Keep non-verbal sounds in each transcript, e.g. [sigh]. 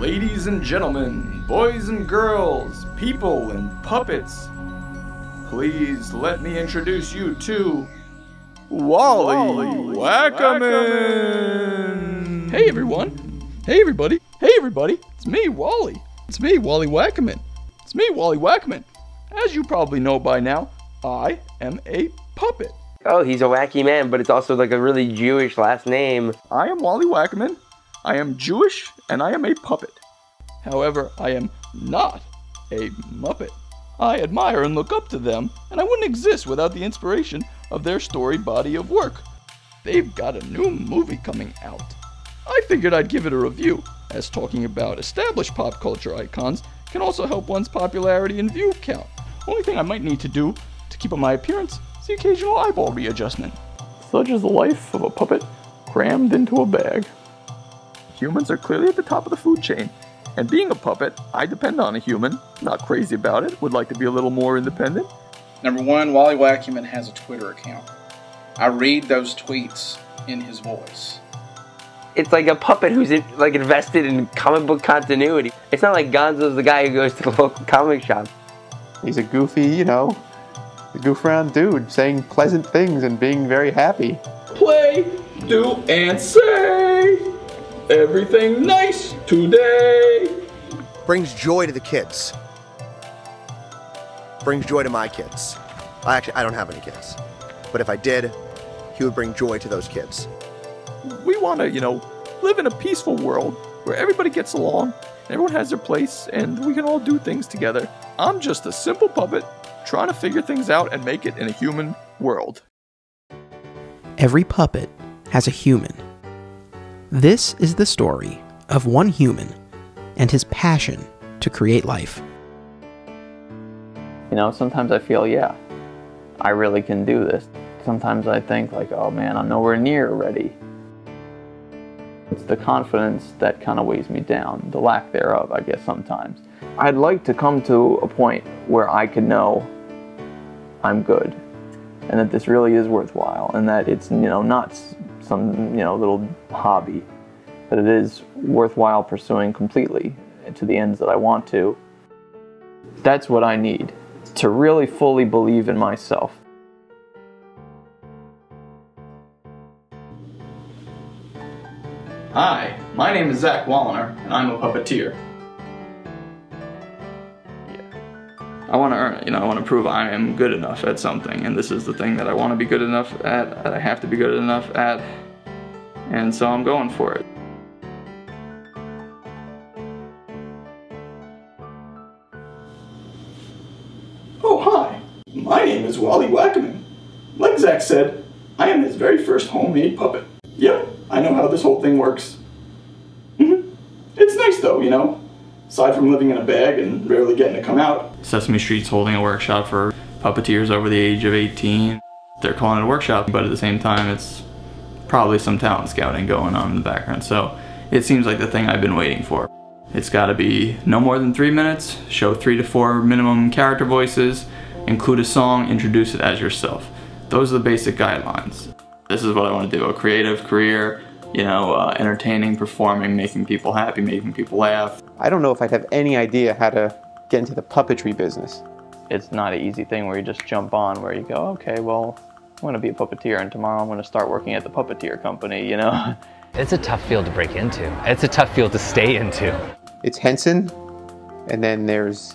ladies and gentlemen, boys and girls, people and puppets, please let me introduce you to Wally, Wackiman. Hey everyone. Hey everybody. Hey everybody. It's me, Wally. It's me, Wally Wackiman. It's me, Wally Wackiman. As you probably know by now, I am a puppet. Oh, he's a wacky man, but it's also like a really Jewish last name. I am Wally Wackiman. I am Jewish and I am a puppet. However, I am not a Muppet. I admire and look up to them, and I wouldn't exist without the inspiration of their storied body of work. They've got a new movie coming out. I figured I'd give it a review, as talking about established pop culture icons can also help one's popularity and view count. Only thing I might need to do to keep up my appearance is the occasional eyeball readjustment. Such is the life of a puppet crammed into a bag. Humans are clearly at the top of the food chain, and being a puppet, I depend on a human. Not crazy about it, would like to be a little more independent. Number one, Wally Wackiman has a Twitter account. I read those tweets in his voice. It's like a puppet who's in, like invested in comic book continuity. It's not like Gonzo's the guy who goes to the [laughs] local comic shop. He's a goofy, you know, goof around dude saying pleasant things and being very happy. Play, do, and say everything nice today. brings joy to the kids. Brings joy to my kids. I actually I don't have any kids. But if I did, he would bring joy to those kids. We want to, you know, live in a peaceful world where everybody gets along, everyone has their place, and we can all do things together. I'm just a simple puppet trying to figure things out and make it in a human world. Every puppet has a human. This is the story of one human and his passion to create life. You know, sometimes I feel, yeah, I really can do this. Sometimes I think, like, oh man, I'm nowhere near ready. It's the confidence that kind of weighs me down, the lack thereof, I guess, sometimes. I'd like to come to a point where I could know I'm good and that this really is worthwhile and that it's, you know, not some, you know, little hobby, that it is worthwhile pursuing completely to the ends that I want to. That's what I need to really fully believe in myself. Hi, my name is Zach Woliner, and I'm a puppeteer. I want to earn you know, I want to prove I am good enough at something, and this is the thing that I want to be good enough at, that I have to be good enough at, and so I'm going for it. Oh, hi. My name is Wally Wackiman. Like Zach said, I am his very first homemade puppet. Yep, I know how this whole thing works. hmm It's nice though, you know? Aside from living in a bag and rarely getting to come out. Sesame Street's holding a workshop for puppeteers over the age of 18. They're calling it a workshop, but at the same time, it's probably some talent scouting going on in the background. So it seems like the thing I've been waiting for. It's got to be no more than three minutes, show three to four minimum character voices, include a song, introduce it as yourself. Those are the basic guidelines. This is what I want to do, a creative career, you know, uh, entertaining, performing, making people happy, making people laugh. I don't know if I'd have any idea how to get into the puppetry business. It's not an easy thing where you just jump on where you go, okay, well, I'm going to be a puppeteer and tomorrow I'm going to start working at the puppeteer company, you know? [laughs] It's a tough field to break into. It's a tough field to stay into. It's Henson, and then there's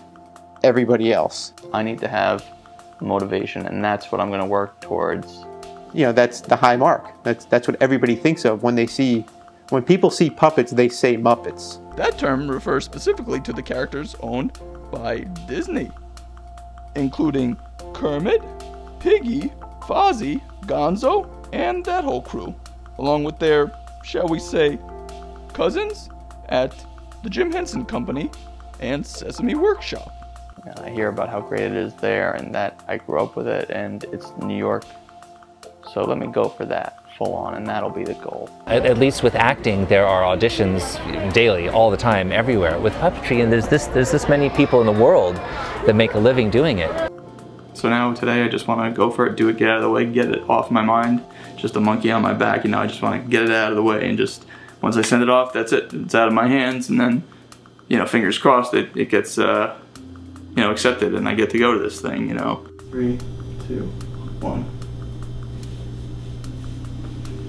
everybody else. I need to have motivation and that's what I'm going to work towards. You know, that's the high mark. That's that's what everybody thinks of when they see when people see puppets, they say Muppets. That term refers specifically to the characters owned by Disney, including Kermit, Piggy, Fozzie, Gonzo, and that whole crew, along with their, shall we say, cousins at the Jim Henson Company and Sesame Workshop. And I hear about how great it is there and that I grew up with it and it's New York. So let me go for that full on and that'll be the goal. At, at least with acting, there are auditions daily, all the time, everywhere. With puppetry, and there's this there's this many people in the world that make a living doing it. So now today I just want to go for it, do it, get out of the way, get it off my mind. Just a monkey on my back, you know, I just want to get it out of the way and just, once I send it off, that's it. It's out of my hands and then you know, fingers crossed, it, it gets, uh, you know, accepted and I get to go to this thing, you know. Three, two, one.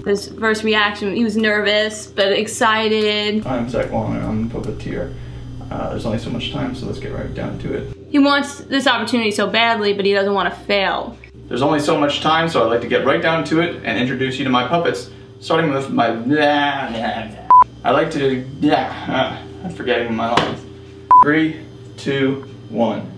His first reaction, he was nervous but excited. I'm Zach Woliner, I'm a puppeteer. Uh, there's only so much time, so let's get right down to it. He wants this opportunity so badly, but he doesn't want to fail. There's only so much time, so I'd like to get right down to it and introduce you to my puppets, starting with my. I like to. Yeah, [laughs] I'm forgetting my lines. Three, two, one.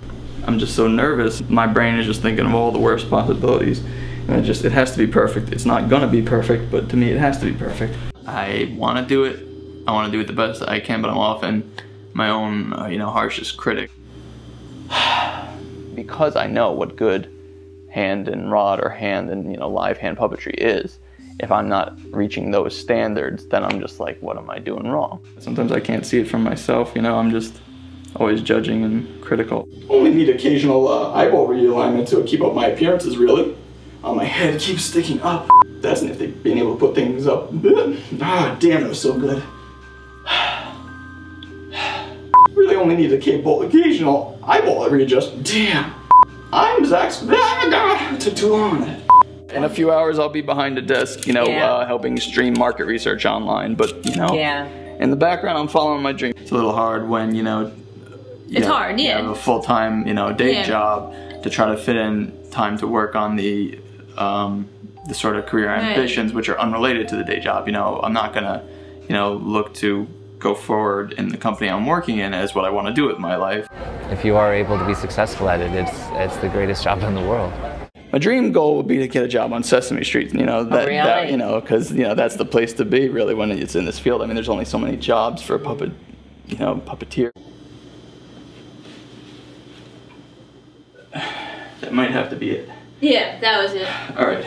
I'm just so nervous. My brain is just thinking of all the worst possibilities. And it just, it has to be perfect. It's not gonna be perfect, but to me it has to be perfect. I wanna do it. I wanna do it the best I can, but I'm often my own, uh, you know, harshest critic. [sighs] because I know what good hand and rod or hand and, you know, live hand puppetry is, if I'm not reaching those standards, then I'm just like, what am I doing wrong? Sometimes I can't see it from myself, you know, I'm just always judging and critical. Only need occasional uh, eyeball realignment to keep up my appearances, really. Oh, my head keeps sticking up. That's if they've been able to put things up. [laughs] Ah, damn, it was so good. [sighs] really only need a capable occasional eyeball readjust. Damn. I'm Zach's. It [laughs] took too long. In a few hours, I'll be behind a desk, you know, Yeah. uh, helping stream market research online. But you know, Yeah. in the background, I'm following my dream. It's a little hard when you know. you It's know, hard, You yeah. have a full time, you know, day Yeah. job to try to fit in time to work on the um, the sort of career Right. ambitions which are unrelated to the day job. You know, I'm not gonna, you know, look to go forward in the company I'm working in as what I want to do with my life. If you are able to be successful at it, it's it's the greatest job in the world. My dream goal would be to get a job on Sesame Street. You know that, that really? you know because you know that's the place to be really when it's in this field. I mean, there's only so many jobs for a puppet, you know, puppeteer. [sighs] That might have to be it. Yeah, that was it. All right.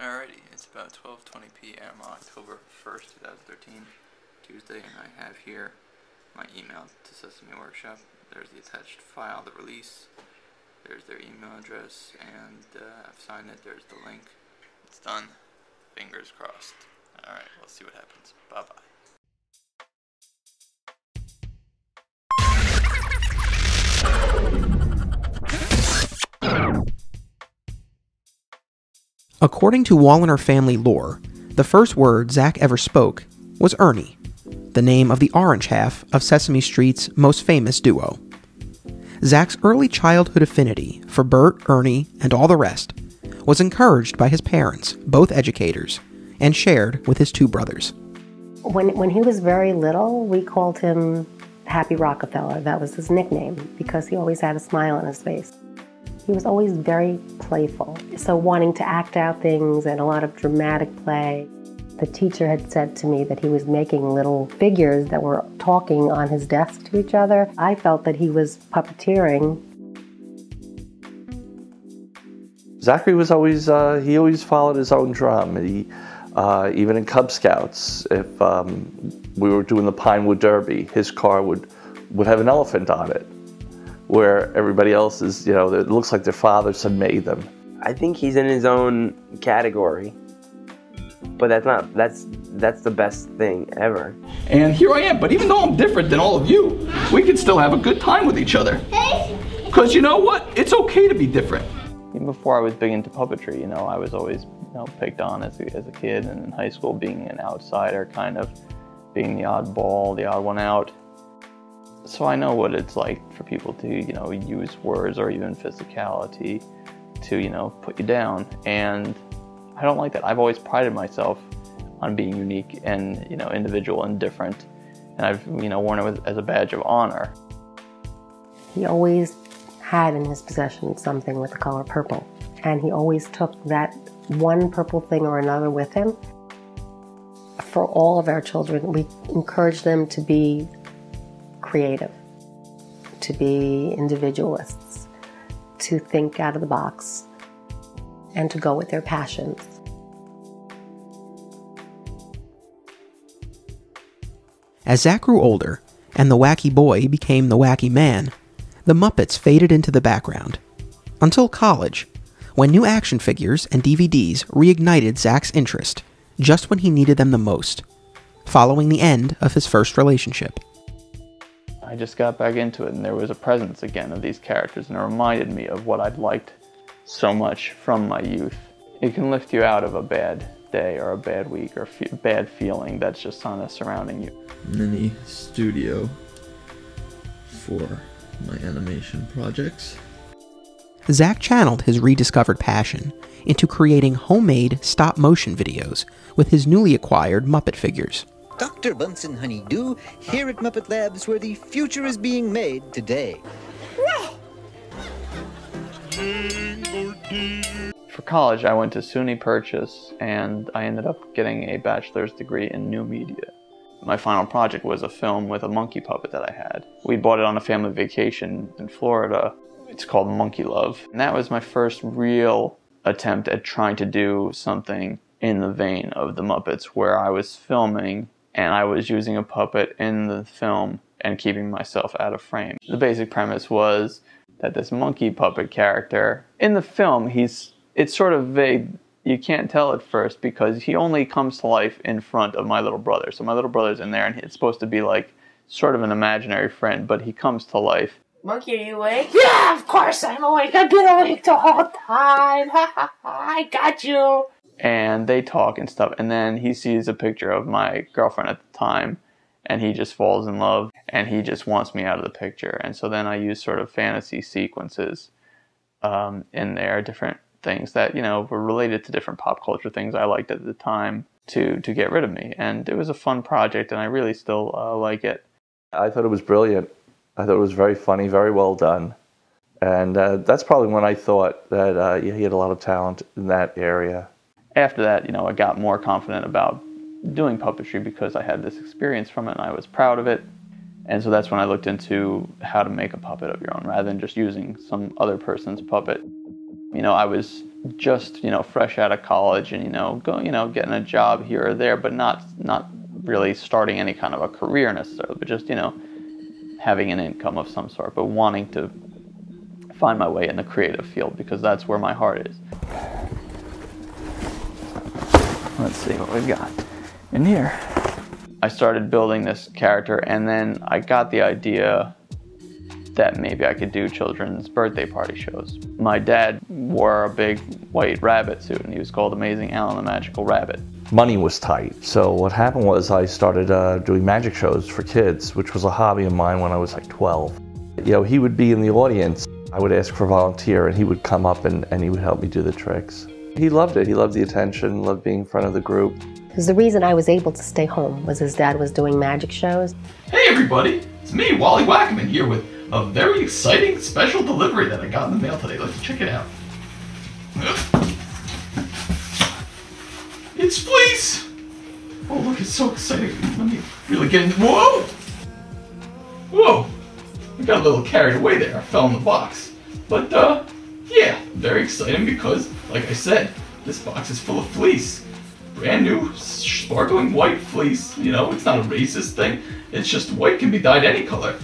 Alrighty, it's about 12:20 p.m. October 1st, 2013, Tuesday, and I have here my email to Sesame Workshop. There's the attached file, the release. There's their email address, and uh, I've signed it. There's the link. It's done. Fingers crossed. All right, let's see what happens. Bye bye According to Woliner family lore, the first word Zach ever spoke was Ernie, the name of the orange half of Sesame Street's most famous duo. Zach's early childhood affinity for Bert, Ernie, and all the rest was encouraged by his parents, both educators, and shared with his two brothers. When, when he was very little, we called him Happy Rockefeller. That was his nickname because he always had a smile on his face. He was always very playful. So, wanting to act out things and a lot of dramatic play. The teacher had said to me that he was making little figures that were talking on his desk to each other. I felt that he was puppeteering Zachary was always uh, he always followed his own drum. He uh, even in Cub Scouts, if um, we were doing the Pinewood Derby, his car would would have an elephant on it, where everybody else is you know it looks like their fathers had made them. I think he's in his own category. But that's not that's that's the best thing ever. And here I am, but even though I'm different than all of you, we can still have a good time with each other. Because you know what? It's okay to be different. Even before I was big into puppetry, you know, I was always, you know, picked on as a, as a kid and in high school being an outsider, kind of being the oddball, the odd one out. So I know what it's like for people to, you know, use words or even physicality to, you know, put you down. And I don't like that. I've always prided myself on being unique and, you know, individual and different. And I've, you know, worn it as a badge of honor. He always had in his possession something with the color purple, and he always took that one purple thing or another with him. For all of our children, we encourage them to be creative, to be individualists, to think out of the box, and to go with their passions. As Zach grew older, and the wacky boy became the wacky man, the Muppets faded into the background. Until college, when new action figures and DVDs reignited Zach's interest just when he needed them the most, following the end of his first relationship. I just got back into it and there was a presence again of these characters and it reminded me of what I'd liked so much from my youth. It can lift you out of a bad day or a bad week or fe- bad feeling that's just kind of surrounding you. mini studio for my animation projects. Zach channeled his rediscovered passion into creating homemade stop motion videos with his newly acquired Muppet figures. Dr. Bunsen Honeydew, here at Muppet Labs, where the future is being made today. For college, I went to SUNY Purchase and I ended up getting a bachelor's degree in new media. My final project was a film with a monkey puppet that I had. We bought it on a family vacation in Florida. It's called Monkey Love. And that was my first real attempt at trying to do something in the vein of the Muppets, where I was filming and I was using a puppet in the film and keeping myself out of frame. The basic premise was that this monkey puppet character in the film, he's it's sort of vague. You can't tell at first because he only comes to life in front of my little brother. So my little brother's in there and it's supposed to be like sort of an imaginary friend, but he comes to life. Monkey, are you awake? Yeah, of course I'm awake. I've been awake the whole time. [laughs] I got you. And they talk and stuff and then he sees a picture of my girlfriend at the time and he just falls in love and he just wants me out of the picture and so then i use sort of fantasy sequences um, in there different things that you know were related to different pop culture things i liked at the time to to get rid of me and it was a fun project and i really still uh, like it I thought it was brilliant. I thought it was very funny, very well done. And uh, that's probably when I thought that uh, he had a lot of talent in that area. After that, you know, I got more confident about doing puppetry because I had this experience from it and I was proud of it. And so that's when I looked into how to make a puppet of your own rather than just using some other person's puppet. You know, I was just, you know, fresh out of college and, you know, go, you know, getting a job here or there, but not not really starting any kind of a career necessarily, but just, you know, having an income of some sort, but wanting to find my way in the creative field because that's where my heart is. Let's see what we've got in here. I started building this character and then I got the idea that maybe I could do children's birthday party shows. My dad wore a big white rabbit suit and he was called Amazing Alan the Magical Rabbit. Money was tight. So what happened was I started uh, doing magic shows for kids, which was a hobby of mine when I was like 12. You know, he would be in the audience. I would ask for a volunteer and he would come up and, and he would help me do the tricks. He loved it. He loved the attention, loved being in front of the group. Because the reason I was able to stay home was his dad was doing magic shows. Hey everybody, it's me, Wally Wackiman, here with a very exciting special delivery that I got in the mail today. Let's check it out. [gasps] It's Fleece! Oh look, it's so exciting. Let me really get into- Whoa! Whoa! I got a little carried away there. I fell in the box. But, uh, yeah, very exciting because, like I said, this box is full of fleece. Brand new, sparkling white fleece. You know, it's not a racist thing. It's just white can be dyed any color.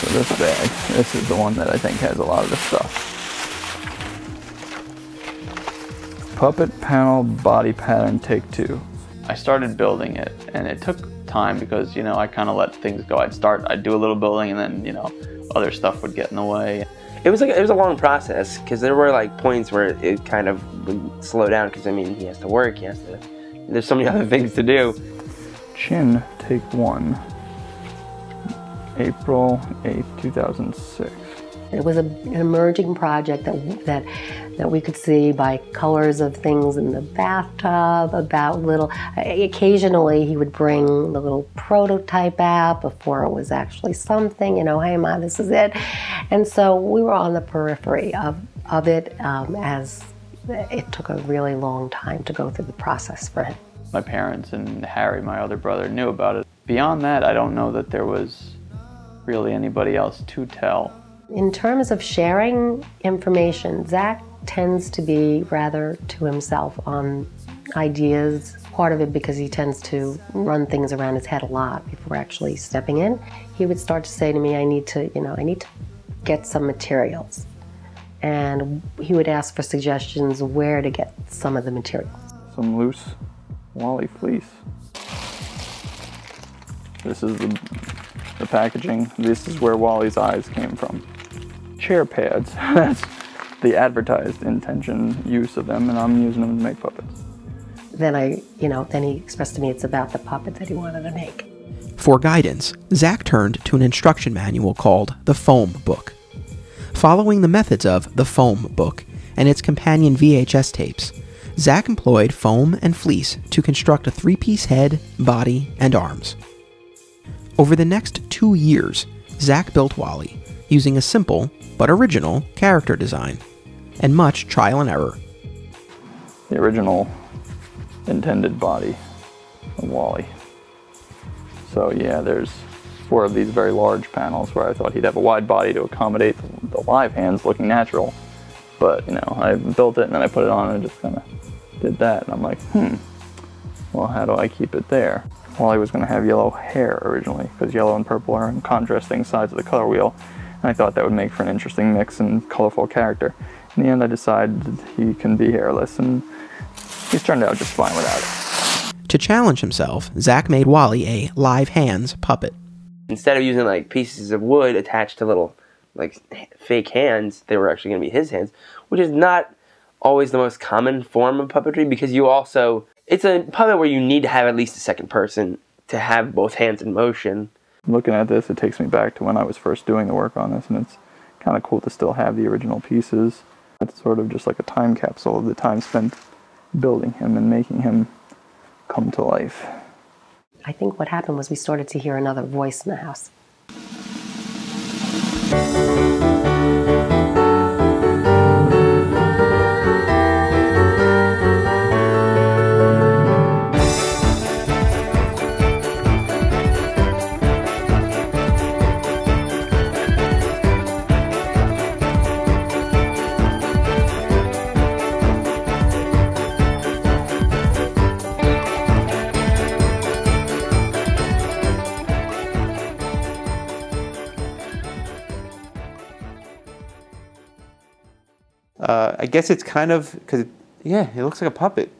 So this bag, this is the one that I think has a lot of the stuff. Puppet panel body pattern take two. I started building it and it took time because, you know, I kind of let things go. I'd start, I'd do a little building and then, you know, other stuff would get in the way. It was like it was a long process because there were like points where it kind of would slow down because I mean he has to work, he has to. There's so many [laughs] other things to do. Chin, take one. April 8th, 2006. It was a, an emerging project that, that, that we could see by colors of things in the bathtub, about little, occasionally he would bring the little prototype out before it was actually something, you know, hey ma, this is it. And so we were on the periphery of, of it um, as it took a really long time to go through the process for him. My parents and Harry, my other brother, knew about it. Beyond that, I don't know that there was really anybody else to tell. In terms of sharing information, Zach tends to be rather to himself on ideas. Part of it because he tends to run things around his head a lot before actually stepping in. He would start to say to me, I need to, you know, I need to get some materials. And he would ask for suggestions where to get some of the materials. Some loose Wally fleece. This is the, the packaging. This is where Wally's eyes came from. Chair pads. [laughs] That's the advertised intention use of them, and I'm using them to make puppets. Then I, you know, then he expressed to me it's about the puppet that he wanted to make. For guidance, Zach turned to an instruction manual called the Foam Book. Following the methods of the Foam Book and its companion VHS tapes, Zach employed foam and fleece to construct a three piece head, body, and arms. Over the next two years, Zach built Wally using a simple but original character design and much trial and error. The original intended body of Wally. So yeah, there's four of these very large panels where I thought he'd have a wide body to accommodate the live hands looking natural. But, you know, I built it and then I put it on and just kind of did that. And I'm like, hmm, well, how do I keep it there? Wally was going to have yellow hair originally because yellow and purple are on contrasting sides of the color wheel. And I thought that would make for an interesting mix and colorful character. In the end, I decided he can be hairless and he's turned out just fine without it. To challenge himself, Zach made Wally a live hands puppet. Instead of using like pieces of wood attached to little like fake hands, they were actually going to be his hands, which is not always the most common form of puppetry because you also it's a puppet where you need to have at least a second person to have both hands in motion. Looking at this, it takes me back to when I was first doing the work on this, and it's kind of cool to still have the original pieces. It's sort of just like a time capsule of the time spent building him and making him come to life. I think what happened was we started to hear another voice in the house. I guess it's kind of because yeah, it looks like a puppet.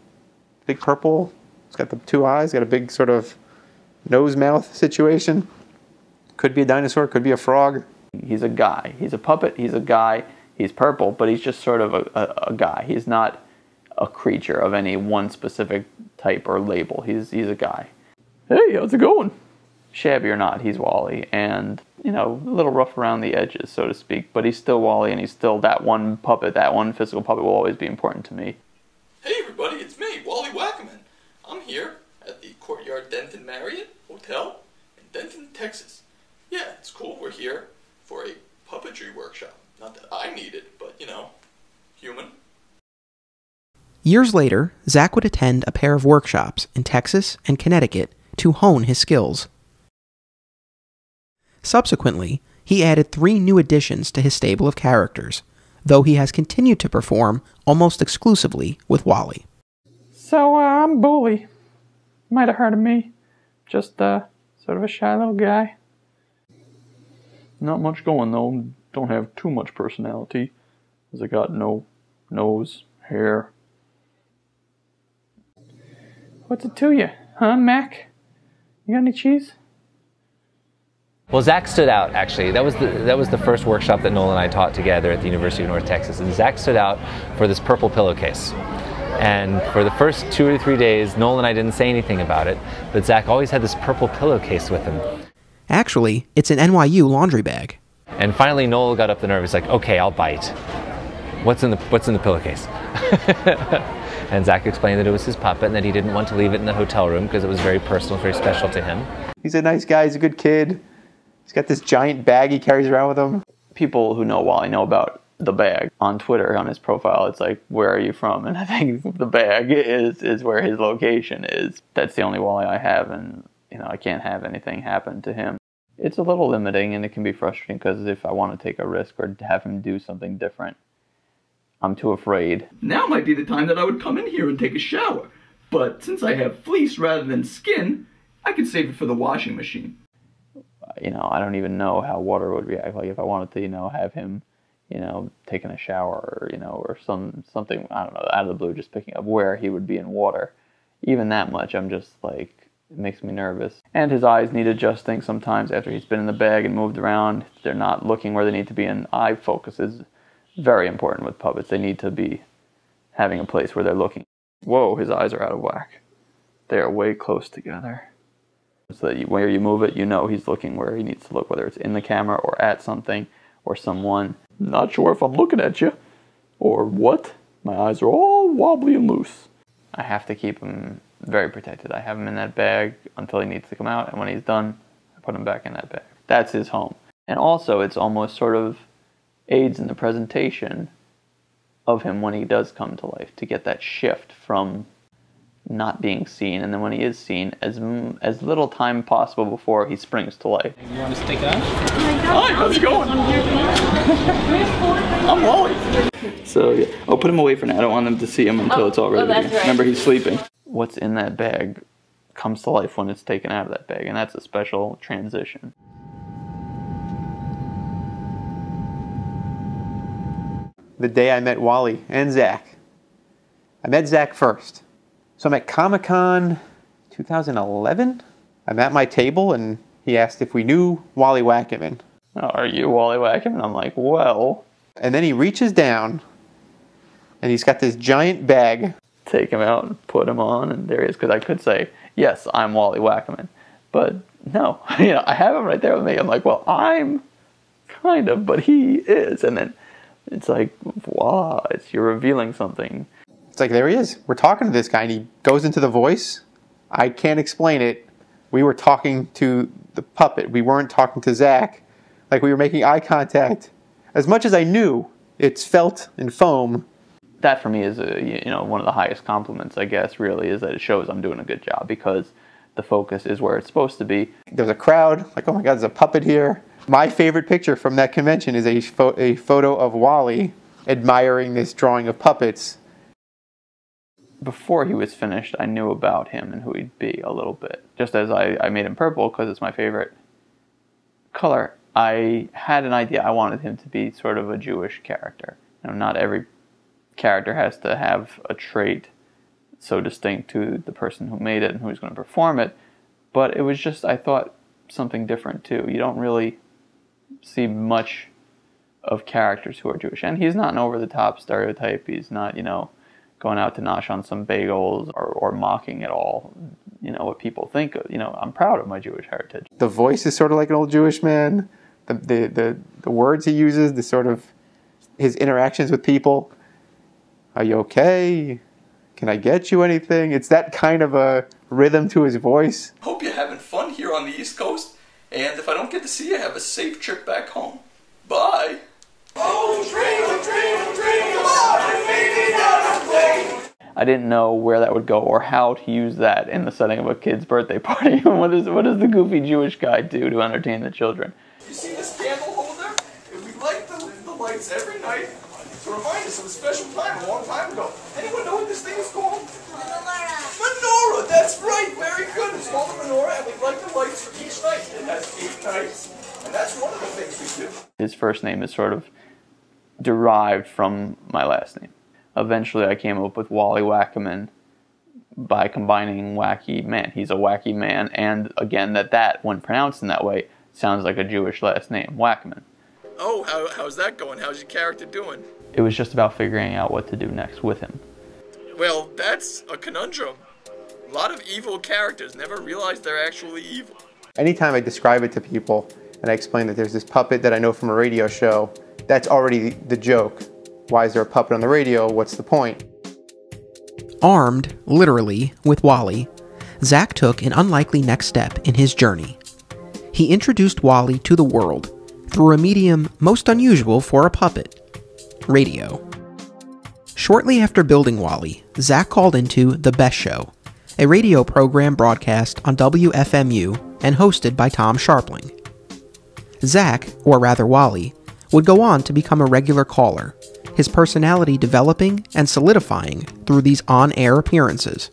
Big purple. It's got the two eyes. Got a big sort of nose mouth situation. Could be a dinosaur. Could be a frog. He's a guy. He's a puppet. He's a guy. He's purple, but he's just sort of a, a, a guy. He's not a creature of any one specific type or label. He's he's a guy. Hey, how's it going? Shabby or not, he's Wally, and you know, a little rough around the edges, so to speak. But he's still Wally, and he's still that one puppet. That one physical puppet will always be important to me. Hey everybody, it's me, Wally Wackiman. I'm here at the Courtyard Denton Marriott Hotel in Denton, Texas. Yeah, it's cool. We're here for a puppetry workshop. Not that I need it, but you know, human. Years later, Zach would attend a pair of workshops in Texas and Connecticut to hone his skills. Subsequently, he added three new additions to his stable of characters, though he has continued to perform almost exclusively with Wally. So uh, I'm Bully. Might have heard of me. Just uh, sort of a shy little guy. Not much going though. Don't have too much personality, as I got no nose, hair. What's it to you, huh, Mac? You got any cheese? Well, Zach stood out actually. That was the that was the first workshop that Noel and I taught together at the University of North Texas, and Zach stood out for this purple pillowcase. And for the first two or three days, Noel and I didn't say anything about it, but Zach always had this purple pillowcase with him. Actually, it's an NYU laundry bag. And finally, Noel got up the nerve. He's like, "Okay, I'll bite. What's in the What's in the pillowcase?" [laughs] and Zach explained that it was his puppet and that he didn't want to leave it in the hotel room because it was very personal, very special to him. He's a nice guy. He's a good kid. He's got this giant bag he carries around with him. People who know Wally know about the bag on Twitter on his profile. It's like, where are you from? [laughs] And I think the bag is is where his location is. That's the only Wally I have, and you know I can't have anything happen to him. It's a little limiting, and it can be frustrating because if I want to take a risk or have him do something different, I'm too afraid. Now might be the time that I would come in here and take a shower. But since I have fleece rather than skin, I could save it for the washing machine. You know, I don't even know how water would react. Like if I wanted to, you know, have him, you know, taking a shower or you know, or some something I don't know out of the blue, just picking up where he would be in water. Even that much, I'm just like It makes me nervous. And his eyes need adjusting sometimes after he's been in the bag and moved around. They're not looking where they need to be, and eye focus is very important with puppets. They need to be having a place where they're looking. Whoa, his eyes are out of whack. They are way close together. So that you, where you move it, you know he's looking where he needs to look, whether it's in the camera or at something or someone. Not sure if I'm looking at you or what. My eyes are all wobbly and loose. I have to keep him very protected. I have him in that bag until he needs to come out, and when he's done, I put him back in that bag. That's his home. And also, it's almost sort of aids in the presentation of him when he does come to life to get that shift from not being seen, and then when he is seen, as as little time possible before he springs to life. You want to stick it out? Hi, how's it going? I'm Wally. So yeah, I'll put him away for now. I don't want them to see him until Oh, it's all oh, ready. that's right. Remember, he's sleeping. What's in that bag comes to life when it's taken out of that bag, and that's a special transition. the day I met Wally and Zach. I met Zach first. So I'm at Comic Con 2011. I'm at my table and he asked if we knew Wally Wackiman. Oh, are you Wally Wackiman? I'm like, well. And then he reaches down and he's got this giant bag. Take him out and put him on, and there he is. Because I could say, yes, I'm Wally Wackiman. But no, [laughs] you know, I have him right there with me. I'm like, well, I'm kind of, but he is. And then it's like, wow, it's, you're revealing something. It's like, there he is. We're talking to this guy and he goes into the voice. I can't explain it. We were talking to the puppet. We weren't talking to Zach. Like we were making eye contact. As much as I knew, it's felt and foam. That for me is a, you know one of the highest compliments, I guess. Really, is that it shows I'm doing a good job because the focus is where it's supposed to be. There's a crowd, like, oh my God, there's a puppet here. My favorite picture from that convention is a, pho- a photo of Wally admiring this drawing of puppets. Before he was finished, I knew about him and who he'd be a little bit. Just as I, I made him purple because it's my favorite color, I had an idea. I wanted him to be sort of a Jewish character. You know, not every character has to have a trait so distinct to the person who made it and who's going to perform it. But it was just, I thought, something different too. You don't really see much of characters who are Jewish. And he's not an over the top stereotype. He's not, you know, going out to nosh on some bagels or, or mocking at all, you know, what people think of. You know, I'm proud of my Jewish heritage. The voice is sort of like an old Jewish man. The, the, the, the words he uses, the sort of his interactions with people. Are you okay? Can I get you anything? It's that kind of a rhythm to his voice. Hope you're having fun here on the East Coast. And if I don't get to see you, have a safe trip back home. Bye. Oh, I didn't know where that would go or how to use that in the setting of a kid's birthday party. [laughs] what, is, what does the goofy Jewish guy do to entertain the children? You see this candle holder? and We light the, the lights every night to remind us of a special time a long time ago. Anyone know what this thing is called? Menorah. Menorah, that's right. Very good. It's called a menorah, and we light the lights for each night. It has eight nights, and that's one of the things we do. His first name is sort of derived from my last name. Eventually, I came up with Wally Wackiman by combining wacky man. He's a wacky man, and again, that that, when pronounced in that way, sounds like a Jewish last name, Wackiman. Oh, how, how's that going? How's your character doing? It was just about figuring out what to do next with him. Well, that's a conundrum. A lot of evil characters never realize they're actually evil. Anytime I describe it to people and I explain that there's this puppet that I know from a radio show, that's already the joke. Why is there a puppet on the radio? What's the point? Armed, literally, with Wally, Zach took an unlikely next step in his journey. He introduced Wally to the world through a medium most unusual for a puppet radio. Shortly after building Wally, Zach called into The Best Show, a radio program broadcast on WFMU and hosted by Tom Scharpling. Zach, or rather Wally, would go on to become a regular caller, his personality developing and solidifying through these on air appearances.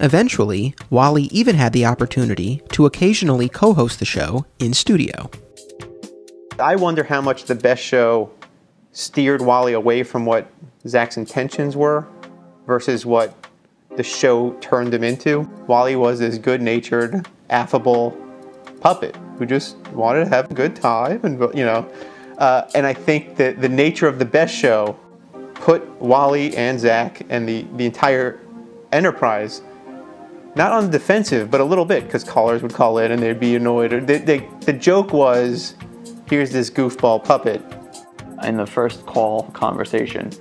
Eventually, Wally even had the opportunity to occasionally co host the show in studio. I wonder how much the best show steered Wally away from what Zach's intentions were versus what the show turned him into. Wally was this good-natured, affable puppet who just wanted to have a good time, and you know. Uh, and I think that the nature of the best show put Wally and Zach and the, the entire enterprise not on the defensive, but a little bit, because callers would call in and they'd be annoyed. Or they, they, the joke was, here's this goofball puppet. In the first call conversation,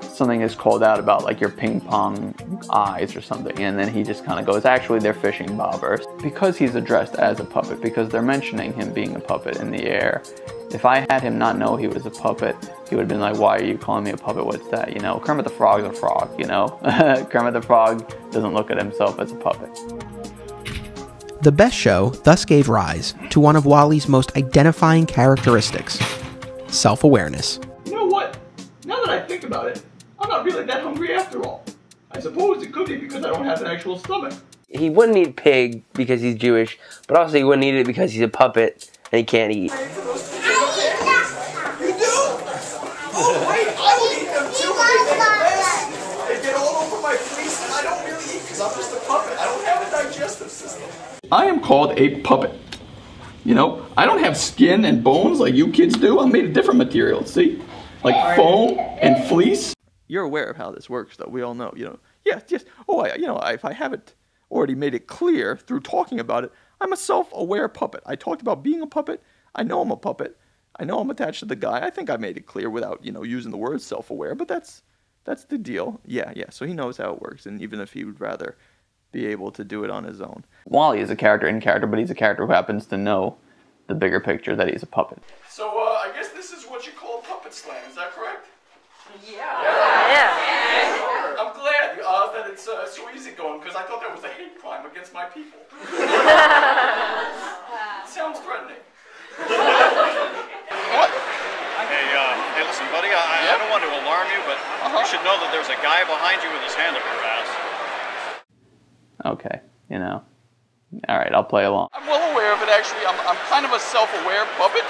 something is called out about like your ping pong eyes or something, and then he just kind of goes, actually, they're fishing bobbers. Because he's addressed as a puppet, because they're mentioning him being a puppet in the air, if I had him not know he was a puppet, he would have been like, why are you calling me a puppet? What's that? You know, Kermit the Frog's a frog, you know? [laughs] Kermit the Frog doesn't look at himself as a puppet. The Best Show thus gave rise to one of Wally's most identifying characteristics self awareness. You know what? Now that I think about it, I'm not really that hungry after all. I suppose it could be because I don't have an actual stomach. He wouldn't eat pig because he's Jewish, but also he wouldn't eat it because he's a puppet and he can't eat. Oh, I will eat them too. They make a mess. They get all over my face, and I don't really eat because I'm just a puppet. I don't have a digestive system. I am called a puppet. You know, I don't have skin and bones like you kids do. I'm made of different materials, see? Like foam and fleece. You're aware of how this works, though. We all know, you know. Yes, yes. Oh, I, you know, if I haven't already made it clear through talking about it, I'm a self-aware puppet. I talked about being a puppet. I know I'm a puppet. I know I'm attached to the guy. I think I made it clear without, you know, using the word self-aware, but that's that's the deal. Yeah, yeah. So he knows how it works, and even if he would rather be able to do it on his own. Wally is a character in character, but he's a character who happens to know the bigger picture that he's a puppet. So, uh, I guess this is what you call puppet slam, is that correct? Yeah. Yeah. I'm glad uh, that it's uh, so easy going because I thought that was a hate crime against my people. [laughs] [laughs] Sounds threatening. [laughs] What? Hey, uh, hey, listen, buddy. I, I don't want to alarm you, but you should know that there's a guy behind you with his hand up your ass. Okay, you know. All right, I'll play along. I'm well aware of it, actually. I'm, I'm kind of a self aware puppet,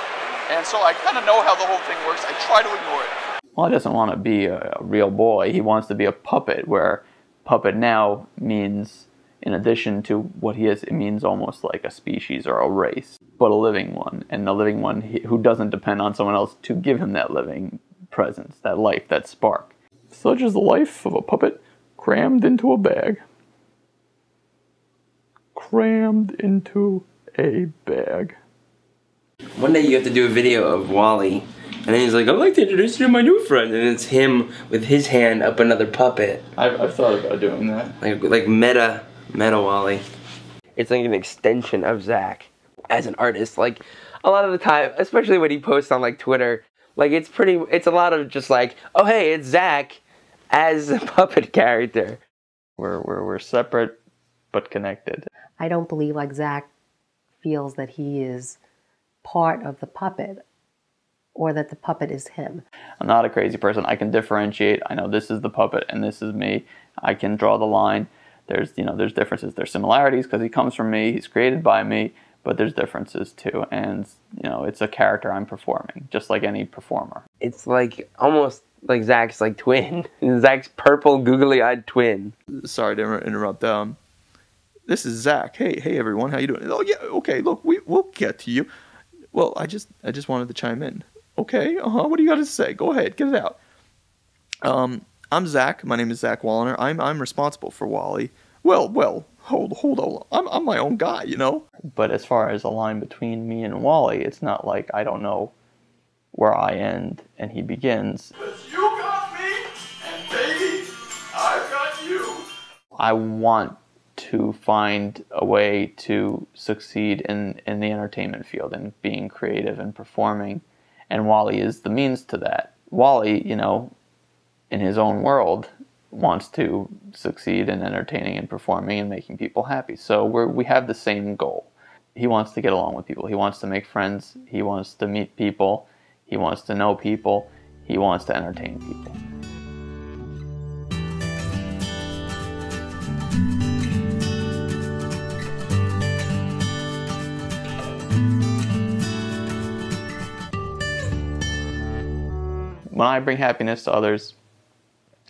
and so I kind of know how the whole thing works. I try to ignore it. Well, he doesn't want to be a, a real boy. He wants to be a puppet, where puppet now means, in addition to what he is, it means almost like a species or a race, but a living one, and the living one who doesn't depend on someone else to give him that living presence, that life, that spark. Such is the life of a puppet crammed into a bag. Crammed into a bag. One day you have to do a video of Wally, and then he's like, I'd like to introduce you to my new friend, and it's him with his hand up another puppet. I've, I've thought about doing that. Like, like meta, meta Wally. It's like an extension of Zach as an artist. Like, a lot of the time, especially when he posts on like Twitter, like it's pretty, it's a lot of just like, oh hey, it's Zach as a [laughs] puppet character. We're, we're, we're separate but connected. I don't believe like Zach feels that he is part of the puppet or that the puppet is him. I'm not a crazy person. I can differentiate. I know this is the puppet and this is me. I can draw the line. There's, you know, there's differences. There's similarities because he comes from me. He's created by me, but there's differences too. And, you know, it's a character I'm performing, just like any performer. It's like almost like Zach's like twin. [laughs] Zach's purple, googly-eyed twin. Sorry to inter- interrupt. Um, this is Zach. Hey, hey everyone, how you doing? Oh yeah, okay. Look, we we'll get to you. Well, I just I just wanted to chime in. Okay, uh huh. What do you got to say? Go ahead, get it out. Um, I'm Zach. My name is Zach Woliner. I'm I'm responsible for Wally. Well, well, hold hold on. I'm I'm my own guy, you know. But as far as a line between me and Wally, it's not like I don't know where I end and he begins. You got me, and baby, I've got you. I want to find a way to succeed in, in the entertainment field and being creative and performing. And Wally is the means to that. Wally, you know, in his own world, wants to succeed in entertaining and performing and making people happy. So we're, we have the same goal. He wants to get along with people. He wants to make friends. He wants to meet people. He wants to know people. He wants to entertain people. When I bring happiness to others,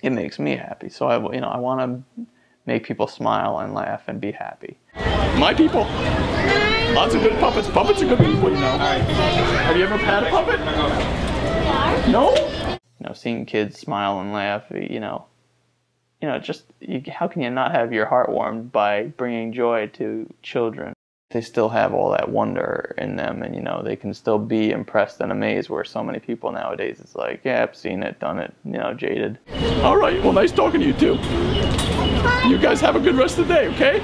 it makes me happy. So I, you know, I want to make people smile and laugh and be happy. My people. Lots of good puppets. Puppets are good people, you know. Have you ever had a puppet? No? You know, seeing kids smile and laugh, you know, you know, just you, how can you not have your heart warmed by bringing joy to children? They still have all that wonder in them, and you know, they can still be impressed and amazed. Where so many people nowadays, it's like, yeah, I've seen it, done it, you know, jaded. All right. Well, nice talking to you too. You guys have a good rest of the day, okay?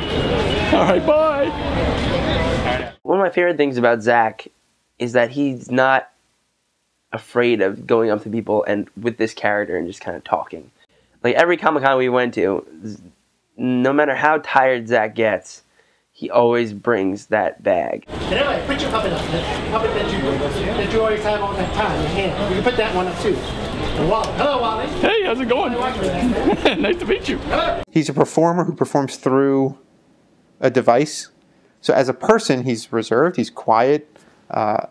All right. Bye. One of my favorite things about Zach is that he's not afraid of going up to people and with this character and just kind of talking. Like every Comic Con we went to, no matter how tired Zach gets, he always brings that bag. And anyway, put your puppet up. The puppet that you that you always have all that time in your hand. You can put that one up too. Wally. Hello, Wally. Hey, how's it going? [laughs] nice to meet you. He's a performer who performs through a device. So as a person, he's reserved. He's quiet. Uh,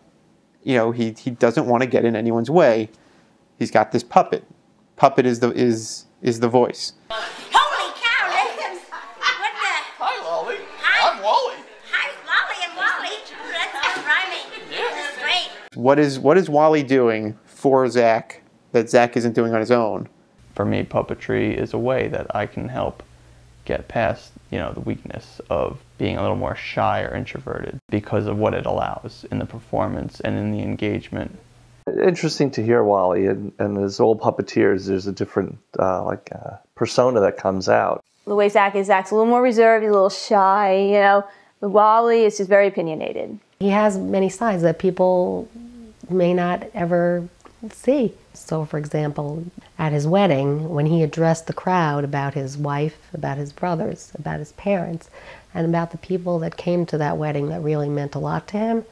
you know, he he doesn't want to get in anyone's way. He's got this puppet. Puppet is the is is the voice. Holy cow, Nathan! What the? Hi, Wally. I'm Wally. Hi, Lolly and Wally. That's good rhyming. This is great. What is what is Wally doing for Zach that Zach isn't doing on his own? For me, puppetry is a way that I can help get past, you know, the weakness of being a little more shy or introverted because of what it allows in the performance and in the engagement. Interesting to hear Wally, and, and as old puppeteers, there's a different uh, like uh, persona that comes out. The way Zach is, Zach's a little more reserved, he's a little shy, you know. But Wally is just very opinionated. He has many sides that people may not ever see. So, for example, at his wedding, when he addressed the crowd about his wife, about his brothers, about his parents, and about the people that came to that wedding that really meant a lot to him,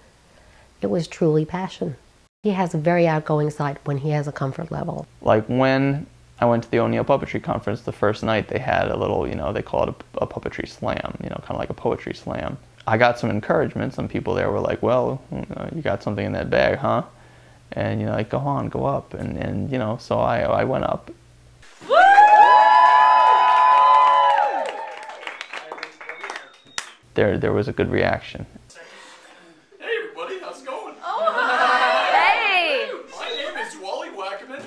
it was truly passion. He has a very outgoing side when he has a comfort level. Like when I went to the O'Neill Puppetry Conference the first night, they had a little, you know, they call it a, a puppetry slam, you know, kind of like a poetry slam. I got some encouragement. Some people there were like, well, you, know, you got something in that bag, huh? And, you know, like, go on, go up. And, and you know, so I, I went up. There, there was a good reaction. Hey, everybody. How's it going? Hey! My name is Wally Wackiman,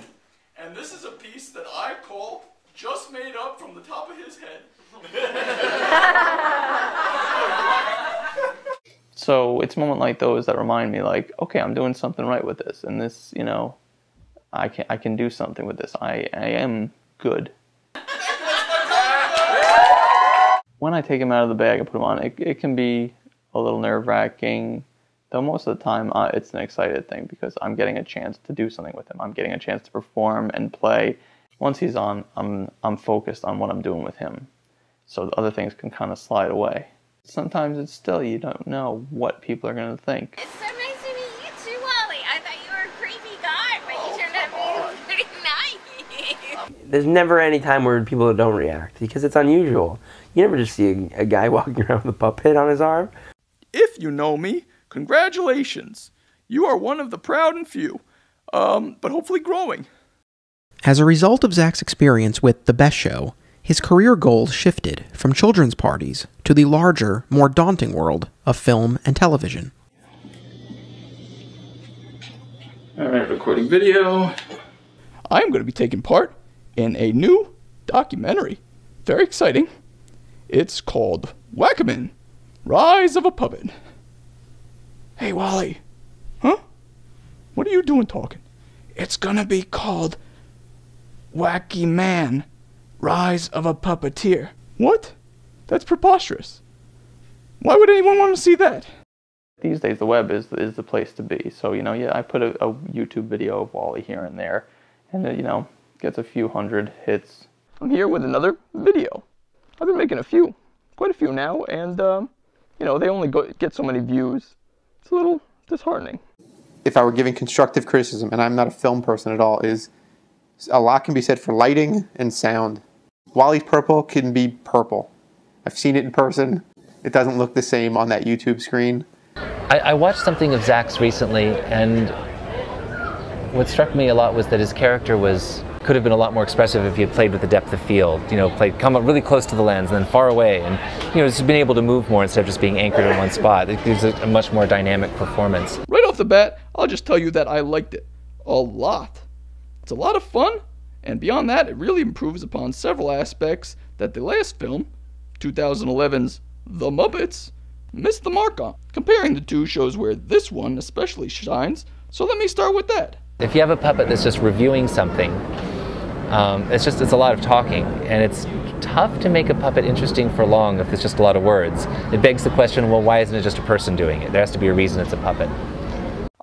and this is a piece that I call Just Made Up from the Top of His Head. So it's a moment like those that remind me, like, okay, I'm doing something right with this, and this, you know, I can I can do something with this. I I am good. When I take him out of the bag and put him on, it it can be a little nerve wracking. Though most of the time, uh, it's an excited thing because I'm getting a chance to do something with him. I'm getting a chance to perform and play. Once he's on, I'm I'm focused on what I'm doing with him, so the other things can kind of slide away. Sometimes it's still you don't know what people are going to think. It's so nice to meet you too, Wally. I thought you were a creepy guy, but you turned out being pretty nice. There's never any time where people don't react because it's unusual. You never just see a, a guy [laughs] walking around with a puppet on his arm. If you know me, congratulations. You are one of the proud and few, um, but hopefully growing. As a result of Zach's experience with The Best Show, his career goals shifted from children's parties to the larger, more daunting world of film and television. All right, recording video. I'm going to be taking part in a new documentary. Very exciting. It's called Wackiman Rise of a Puppet. Hey, Wally. Huh? What are you doing talking? It's going to be called Wacky Man Rise of a Puppeteer. What? That's preposterous. Why would anyone want to see that? These days, the web is is the place to be. So you know, yeah, I put a, a YouTube video of Wally here and there, and it, you know, gets a few hundred hits. I'm here with another video. I've been making a few, quite a few now, and um, you know, they only go, get so many views. It's a little disheartening. If I were giving constructive criticism, and I'm not a film person at all, is a lot can be said for lighting and sound. Wally's purple can be purple. I've seen it in person. It doesn't look the same on that YouTube screen. I, I watched something of Zach's recently, and what struck me a lot was that his character was could have been a lot more expressive if he had played with the depth of field. You know, played come up really close to the lens and then far away, and you know, just been able to move more instead of just being anchored in one spot. It gives a, a much more dynamic performance. Right off the bat, I'll just tell you that I liked it. A lot. It's a lot of fun, and beyond that, it really improves upon several aspects that the last film, 2011's The Muppets, missed the mark on. Comparing the two shows where this one especially shines, so let me start with that. If you have a puppet that's just reviewing something, um, it's just it's a lot of talking, and it's tough to make a puppet interesting for long if it's just a lot of words. It begs the question, well, why isn't it just a person doing it? There has to be a reason it's a puppet.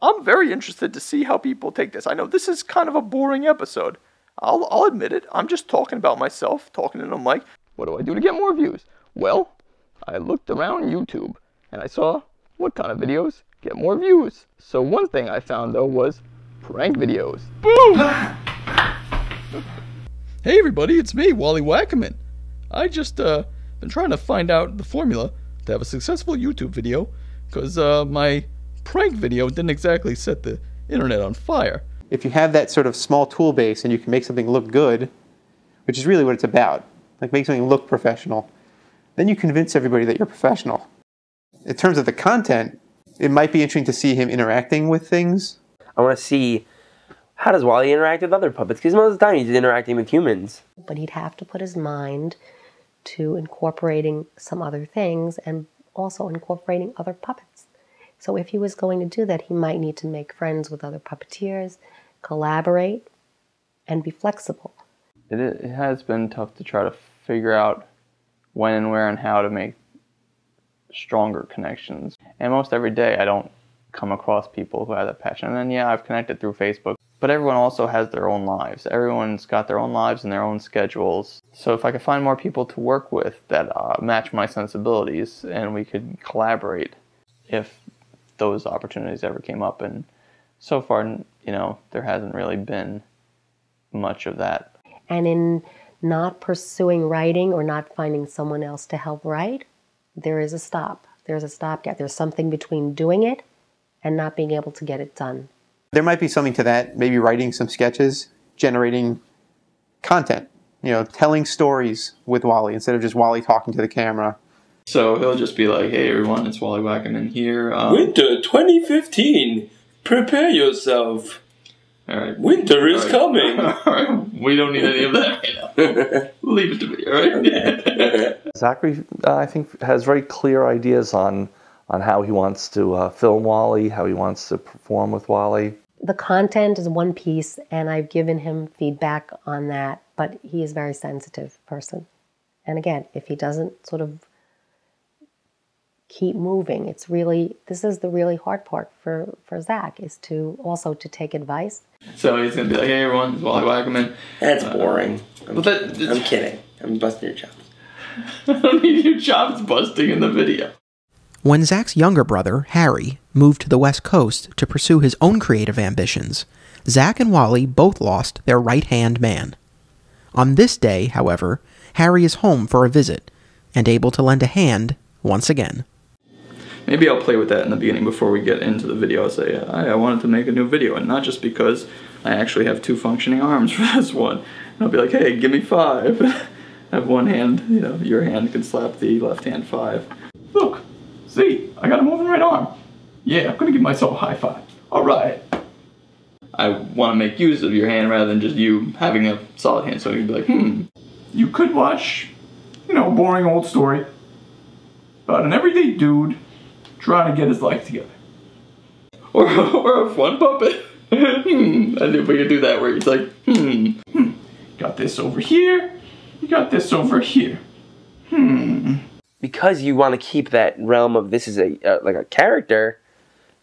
I'm very interested to see how people take this. I know this is kind of a boring episode. I'll, I'll admit it. I'm just talking about myself, talking in a mic. What do I do to get more views? Well, I looked around YouTube and I saw what kind of videos get more views. So one thing I found though was prank videos. Boom! [laughs] hey everybody, it's me, Wally Wackiman. I just uh been trying to find out the formula to have a successful YouTube video because uh, my prank video didn't exactly set the internet on fire. If you have that sort of small tool base and you can make something look good, which is really what it's about, like make something look professional, then you convince everybody that you're professional. In terms of the content, it might be interesting to see him interacting with things. I want to see how does Wally interact with other puppets because most of the time he's interacting with humans. But he'd have to put his mind to incorporating some other things and also incorporating other puppets. So if he was going to do that, he might need to make friends with other puppeteers, collaborate, and be flexible. It, it has been tough to try to figure out when and where and how to make stronger connections. And most every day I don't come across people who have that passion. And then, yeah, I've connected through Facebook. But everyone also has their own lives. Everyone's got their own lives and their own schedules. So if I could find more people to work with that uh, match my sensibilities and we could collaborate if those opportunities ever came up. And so far, you know, there hasn't really been much of that. And in not pursuing writing or not finding someone else to help write, there is a stop. There's a stopgap. There's something between doing it and not being able to get it done. There might be something to that, maybe writing some sketches, generating content, you know, telling stories with Wally instead of just Wally talking to the camera. So he'll just be like, "Hey everyone, it's Wally Wackiman here." Um, Winter 2015. Prepare yourself. All right. Winter is All right. coming. [laughs] all right, we don't need any of that right [laughs] now. Leave it to me. All right. [laughs] Zachary, uh, I think, has very clear ideas on on how he wants to uh, film Wally, how he wants to perform with Wally. The content is one piece, and I've given him feedback on that, but he is a very sensitive person. And again, if he doesn't sort of keep moving, it's really this is the really hard part for for Zach is to also to take advice. so he's gonna be like, "Hey everyone, it's Wally Wackiman." That's Uh, boring. I'm, But that, I'm kidding. I'm busting your chops. [laughs] I don't need your chops busting in the video. When Zach's younger brother, Harry, moved to the West Coast to pursue his own creative ambitions, Zach and Wally both lost their right hand man. On this day, however, Harry is home for a visit and able to lend a hand once again. Maybe I'll play with that in the beginning before we get into the video. I'll say, I, wanted to make a new video, and not just because I actually have two functioning arms [laughs] for this one. And I'll be like, hey, give me five. I [laughs] have one hand, you know, your hand can slap the left hand five. Look, see, I got a moving right arm. Yeah, I'm gonna give myself a high five. All right. I want to make use of your hand rather than just you having a solid hand. So you'd be like, hmm, you could watch, you know, boring old story about an everyday dude trying to get his life together. [laughs] Or, or a fun puppet. hmm, and if we could do that where he's like, hmm, hmm, got this over here, you got this over here. Hmm. Because you want to keep that realm of this is a uh, like a character,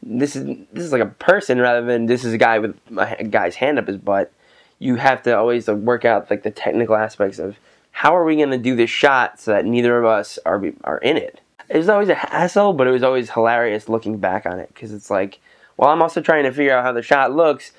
this is this is like a person rather than this is a guy with a guy's hand up his butt. You have to always uh, work out like the technical aspects of how are we going to do this shot so that neither of us are are in it. It was always a hassle, but it was always hilarious looking back on it because it's like, well, I'm also trying to figure out how the shot looks.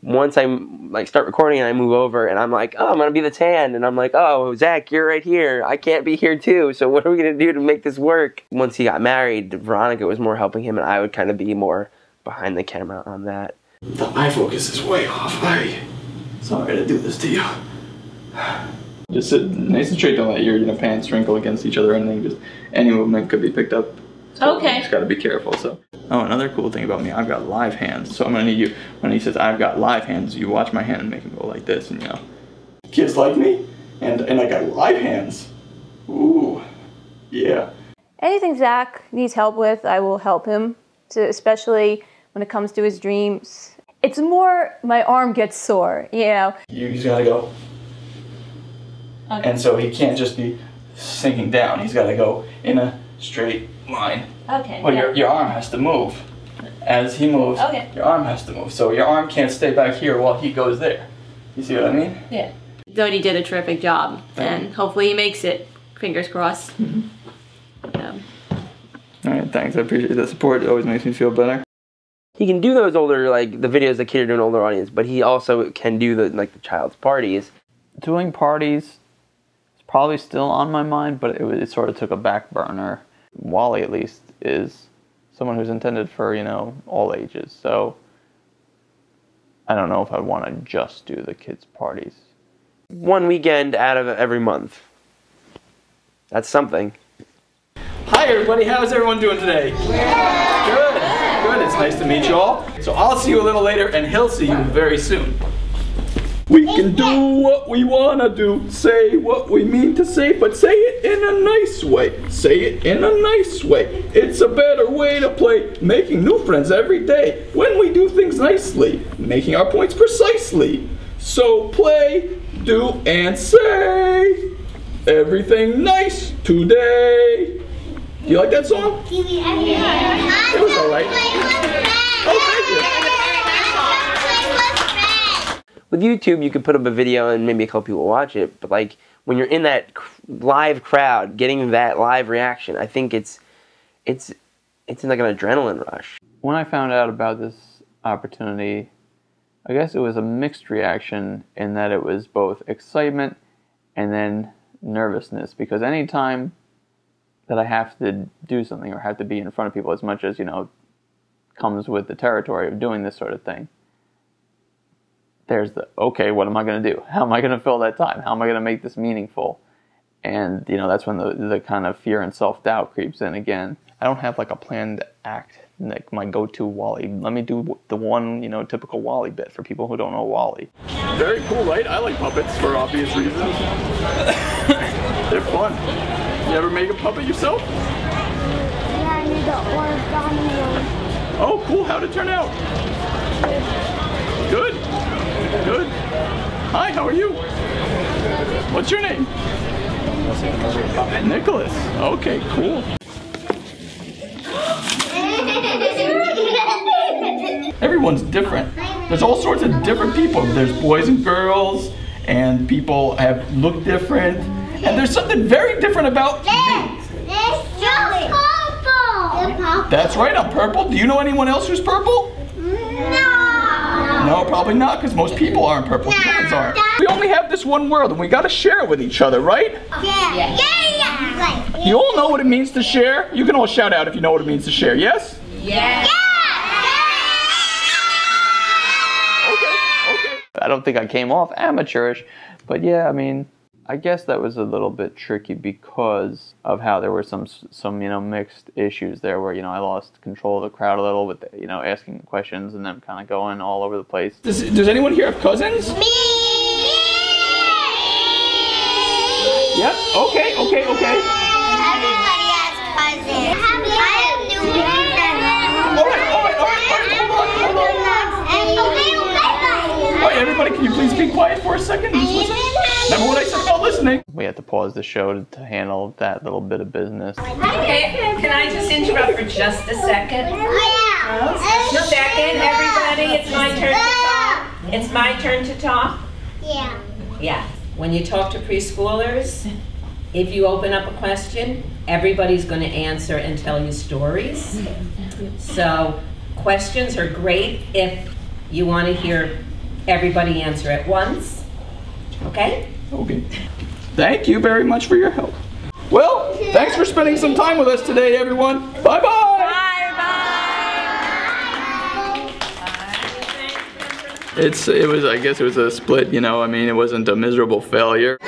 Once I like start recording and I move over and I'm like, oh, I'm gonna be the tan, and I'm like, oh, Zach, you're right here. I can't be here too. So what are we gonna do to make this work? Once he got married, Veronica was more helping him, and I would kind of be more behind the camera on that. The eye focus is way off. I. Sorry to do this to you. [sighs] [sighs] [sighs] Just sit nice and straight. Don't let your you know pants wrinkle against each other or anything. Just any movement could be picked up. Okay. Just gotta be careful. So. Oh, another cool thing about me, I've got live hands. So I'm gonna need you when he says I've got live hands. You watch my hand and make him go like this, and you know. Kids like me, and and I got live hands. Ooh, yeah. Anything Zach needs help with, I will help him, to, especially when it comes to his dreams. It's more my arm gets sore, you know. You just gotta go. And so he can't just be sinking down. He's gotta go in a straight line. Okay. Well, yeah. your, your arm has to move. As he moves, Okay. your arm has to move. So your arm can't stay back here while he goes there. You see what I mean? Yeah. Dodie did a terrific job, and hopefully he makes it. Fingers crossed. Yeah. All right, thanks. I appreciate the support. It always makes me feel better. He can do those older like the videos that cater to an older audience, but he also can do the like the child's parties. Doing parties is probably still on my mind, but it, it sort of took a back burner. Wally, at least, is someone who's intended for you know all ages. So I don't know if I'd want to just do the kids' parties. One weekend out of every month. That's something. Hi everybody, how's everyone doing today? Good, good. It's nice to meet you all. So I'll see you a little later, and he'll see you very soon. We can do what we wanna do, say what we mean to say, but say it in a nice way. Say it in a nice way. It's a better way to play, making new friends every day. When we do things nicely, making our points precisely. So play, do, and say everything nice today. Do you like that song? It was alright. With YouTube, you could put up a video and maybe a couple people watch it, but like when you're in that live crowd, getting that live reaction, I think it's it's it's like an adrenaline rush. When I found out about this opportunity, I guess it was a mixed reaction in that it was both excitement and then nervousness because anytime that I have to do something or have to be in front of people as much as, you know, comes with the territory of doing this sort of thing, there's the okay, what am I going to do? How am I going to fill that time? How am I going to make this meaningful? And, you know, that's when the, the kind of fear and self doubt creeps in again. I don't have like a planned act, like my go to Wally. Let me do the one, you know, typical Wally bit for people who don't know Wally. Very cool, right? I like puppets for obvious reasons. [laughs] They're fun. You ever make a puppet yourself? Yeah, I made the origami one. Oh, cool. How'd it turn out? Good. Good. Hi, how are you? What's your name? Nicholas. Okay, cool. [laughs] Everyone's different. There's all sorts of different people. There's boys and girls, and people have look different. And there's something very different about me. That's right, I'm purple. Do you know anyone else who's purple? No. No, probably not, because most people aren't purple. Humans aren't. We only have this one world, and we gotta share it with each other, right? Yeah. Yeah, yeah. Right. You all know what it means to share? You can all shout out if you know what it means to share, yes? Yeah. Okay, okay. I don't think I came off amateurish, but yeah, I mean, I guess that was a little bit tricky because of how there were some some you know mixed issues there where you know I lost control of the crowd a little with you know asking questions and them kind of going all over the place. Does, does anyone here have cousins? Me. Yep. Okay, okay, okay. Everybody has cousins. I have new friends. All right, all right, all right, all right. Hold on, hold on. Okay, okay. All right, everybody, can you please be quiet for a second? Just listen. Remember what I said about listening? We had to pause the show to, to handle that little bit of business. Okay, can I just interrupt for just a second? Oh, yeah. Just a second, everybody, it's my turn to talk. It's my turn to talk? Yeah. Yeah. When you talk to preschoolers, if you open up a question, everybody's going to answer and tell you stories. So questions are great if you want to hear everybody answer at once. Okay? Okay. Thank you very much for your help. Well, thanks for spending some time with us today, everyone. Bye bye. Bye bye. It's it was I guess it was a split. You know, I mean, it wasn't a miserable failure.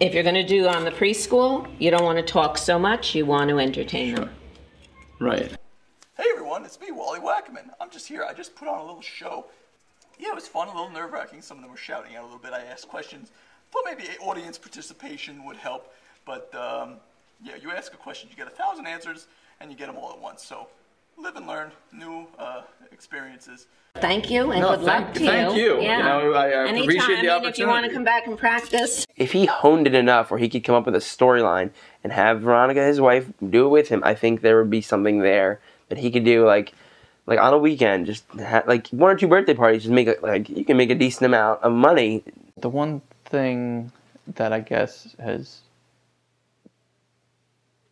If you're going to do on the preschool, you don't want to talk so much, you want to entertain them. Right. Hey everyone, it's me, Wally Wackiman. I'm just here. I just put on a little show. Yeah, it was fun, a little nerve wracking. Some of them were shouting out a little bit. I asked questions. Thought maybe audience participation would help. But um, yeah, you ask a question, you get a thousand answers, and you get them all at once. So live and learn new uh, experiences. Thank you and No, good luck thank- to thank you. Yeah. You know, I- I Anytime, appreciate the and if you want to come back and practice, If he honed it enough where he could come up with a storyline and have Veronica, his wife, do it with him, I think there would be something there that he could do like like on a weekend, just ha- like one or two birthday parties, just make a, like you can make a decent amount of money. The one thing that I guess has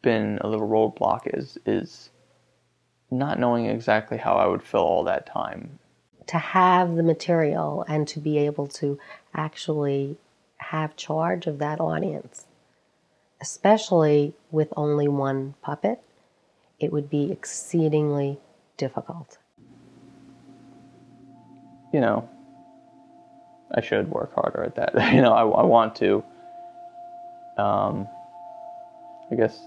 been a little roadblock is is not knowing exactly how I would fill all that time. to have the material and to be able to actually have charge of that audience, especially with only one puppet, it would be exceedingly difficult. You know, I should work harder at that. [laughs] you know, I, I want to. Um, I guess.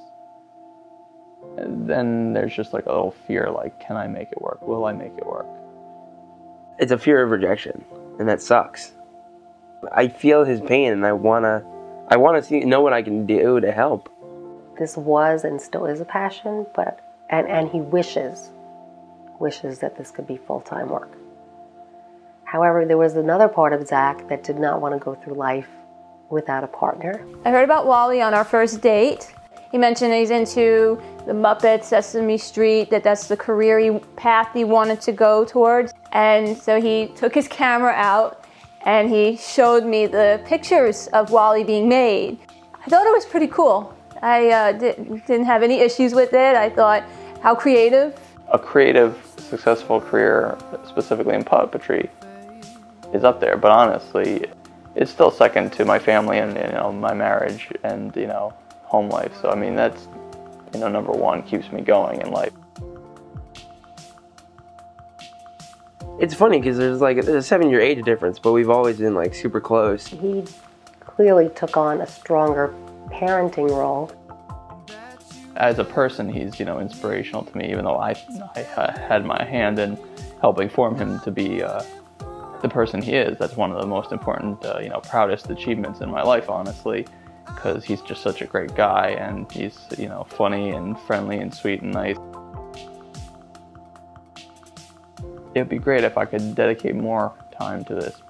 Then there's just like a little fear, like, can I make it work? Will I make it work? It's a fear of rejection, and that sucks. I feel his pain, and I wanna, I wanna see know what I can do to help. This was and still is a passion, but and, and he wishes wishes that this could be full-time work. However, there was another part of Zach that did not want to go through life without a partner. I heard about Wally on our first date. He mentioned he's into the Muppets, Sesame Street, that that's the career he, path he wanted to go towards. And so he took his camera out and he showed me the pictures of Wally being made. I thought it was pretty cool. I uh, di- didn't have any issues with it. I thought, how creative. A creative, successful career, specifically in puppetry, is up there. But honestly, it's still second to my family and you know my marriage and you know home life. So I mean that's you know number one keeps me going in life. It's funny because there's like there's a seven year age difference, but we've always been like super close. He clearly took on a stronger parenting role. As a person, he's you know inspirational to me. Even though I I uh, had my hand in helping form him to be uh, the person he is. That's one of the most important uh, you know proudest achievements in my life, honestly, because he's just such a great guy and he's you know funny and friendly and sweet and nice. It'd be great if I could dedicate more time to this.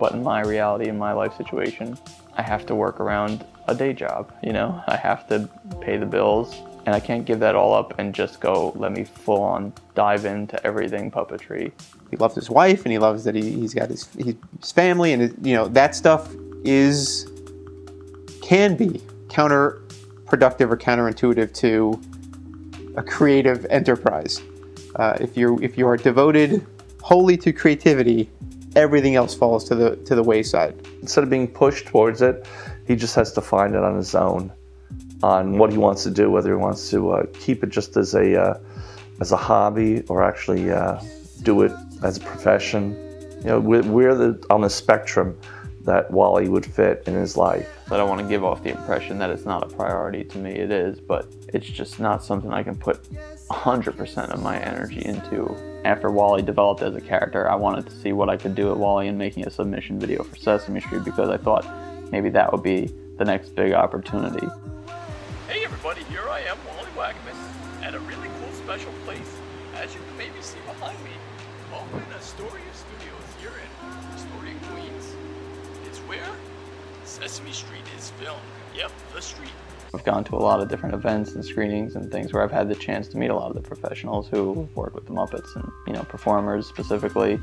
But in my reality, in my life situation, I have to work around a day job, you know? I have to pay the bills, and I can't give that all up and just go, let me full on dive into everything puppetry. He loves his wife, and he loves that he, he's got his, his family, and it, you know that stuff is can be counterproductive or counterintuitive to a creative enterprise. Uh, if you if you are devoted wholly to creativity, everything else falls to the to the wayside. Instead of being pushed towards it, he just has to find it on his own, on what he wants to do, whether he wants to uh, keep it just as a uh, as a hobby or actually uh, do it as a profession. You know, we're, the, on the spectrum that Wally would fit in his life. I don't want to give off the impression that it's not a priority to me. It is, but it's just not something I can put 100% of my energy into. After Wally developed as a character, I wanted to see what I could do with Wally in making a submission video for Sesame Street because I thought maybe that would be the next big opportunity. Hey everybody, here I am, Wally Wackiman, at a really cool special place. As you can maybe see behind me, over in Astoria Studios here in Astoria, Queens. It's where Sesame Street is filmed. Yep, the street. I've gone to a lot of different events and screenings and things where I've had the chance to meet a lot of the professionals who work with the Muppets and, you know, performers specifically.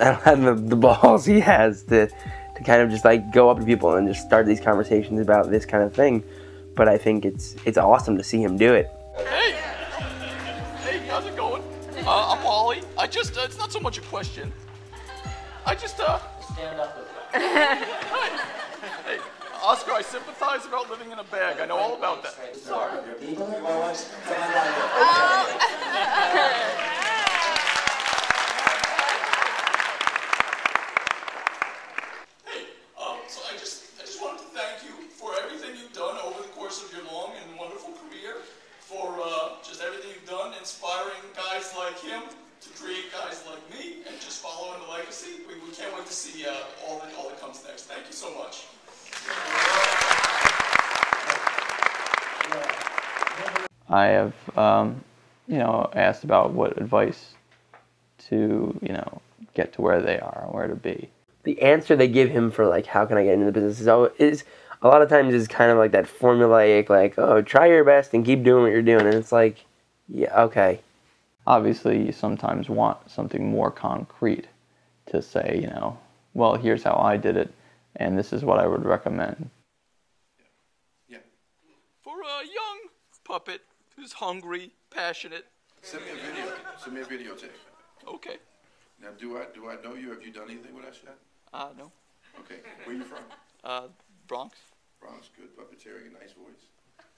I don't have the, the balls he has to to kind of just like go up to people and just start these conversations about this kind of thing. But I think it's it's awesome to see him do it. Hey! Hey, how's it going? Uh, I'm Wally. I just, uh, it's not so much a question. I just, uh. Stand up. Hey, Oscar, I sympathize about living in a bag. I know all about that. Sorry. [laughs] for uh, just everything you've done, inspiring guys like him to create guys like me, and just following the legacy. We, we can't wait to see uh, all that all that comes next. Thank you so much. I have, um, you know, asked about what advice to, you know, get to where they are and where to be. the answer they give him for like how can I get into the business is always, is a lot of times is kind of like that formulaic like oh try your best and keep doing what you're doing and it's like yeah okay Obviously, you sometimes want something more concrete to say, you know, well, here's how I did it, and this is what I would recommend. Yeah. For a young puppet who's hungry, passionate. Send me a video. Send me a videotape. Okay. Now, do I do I know you? Have you done anything with us yet? Uh, no. Okay. Where are you from? Uh, Bronx. Bronx. Good puppeteering, a nice voice.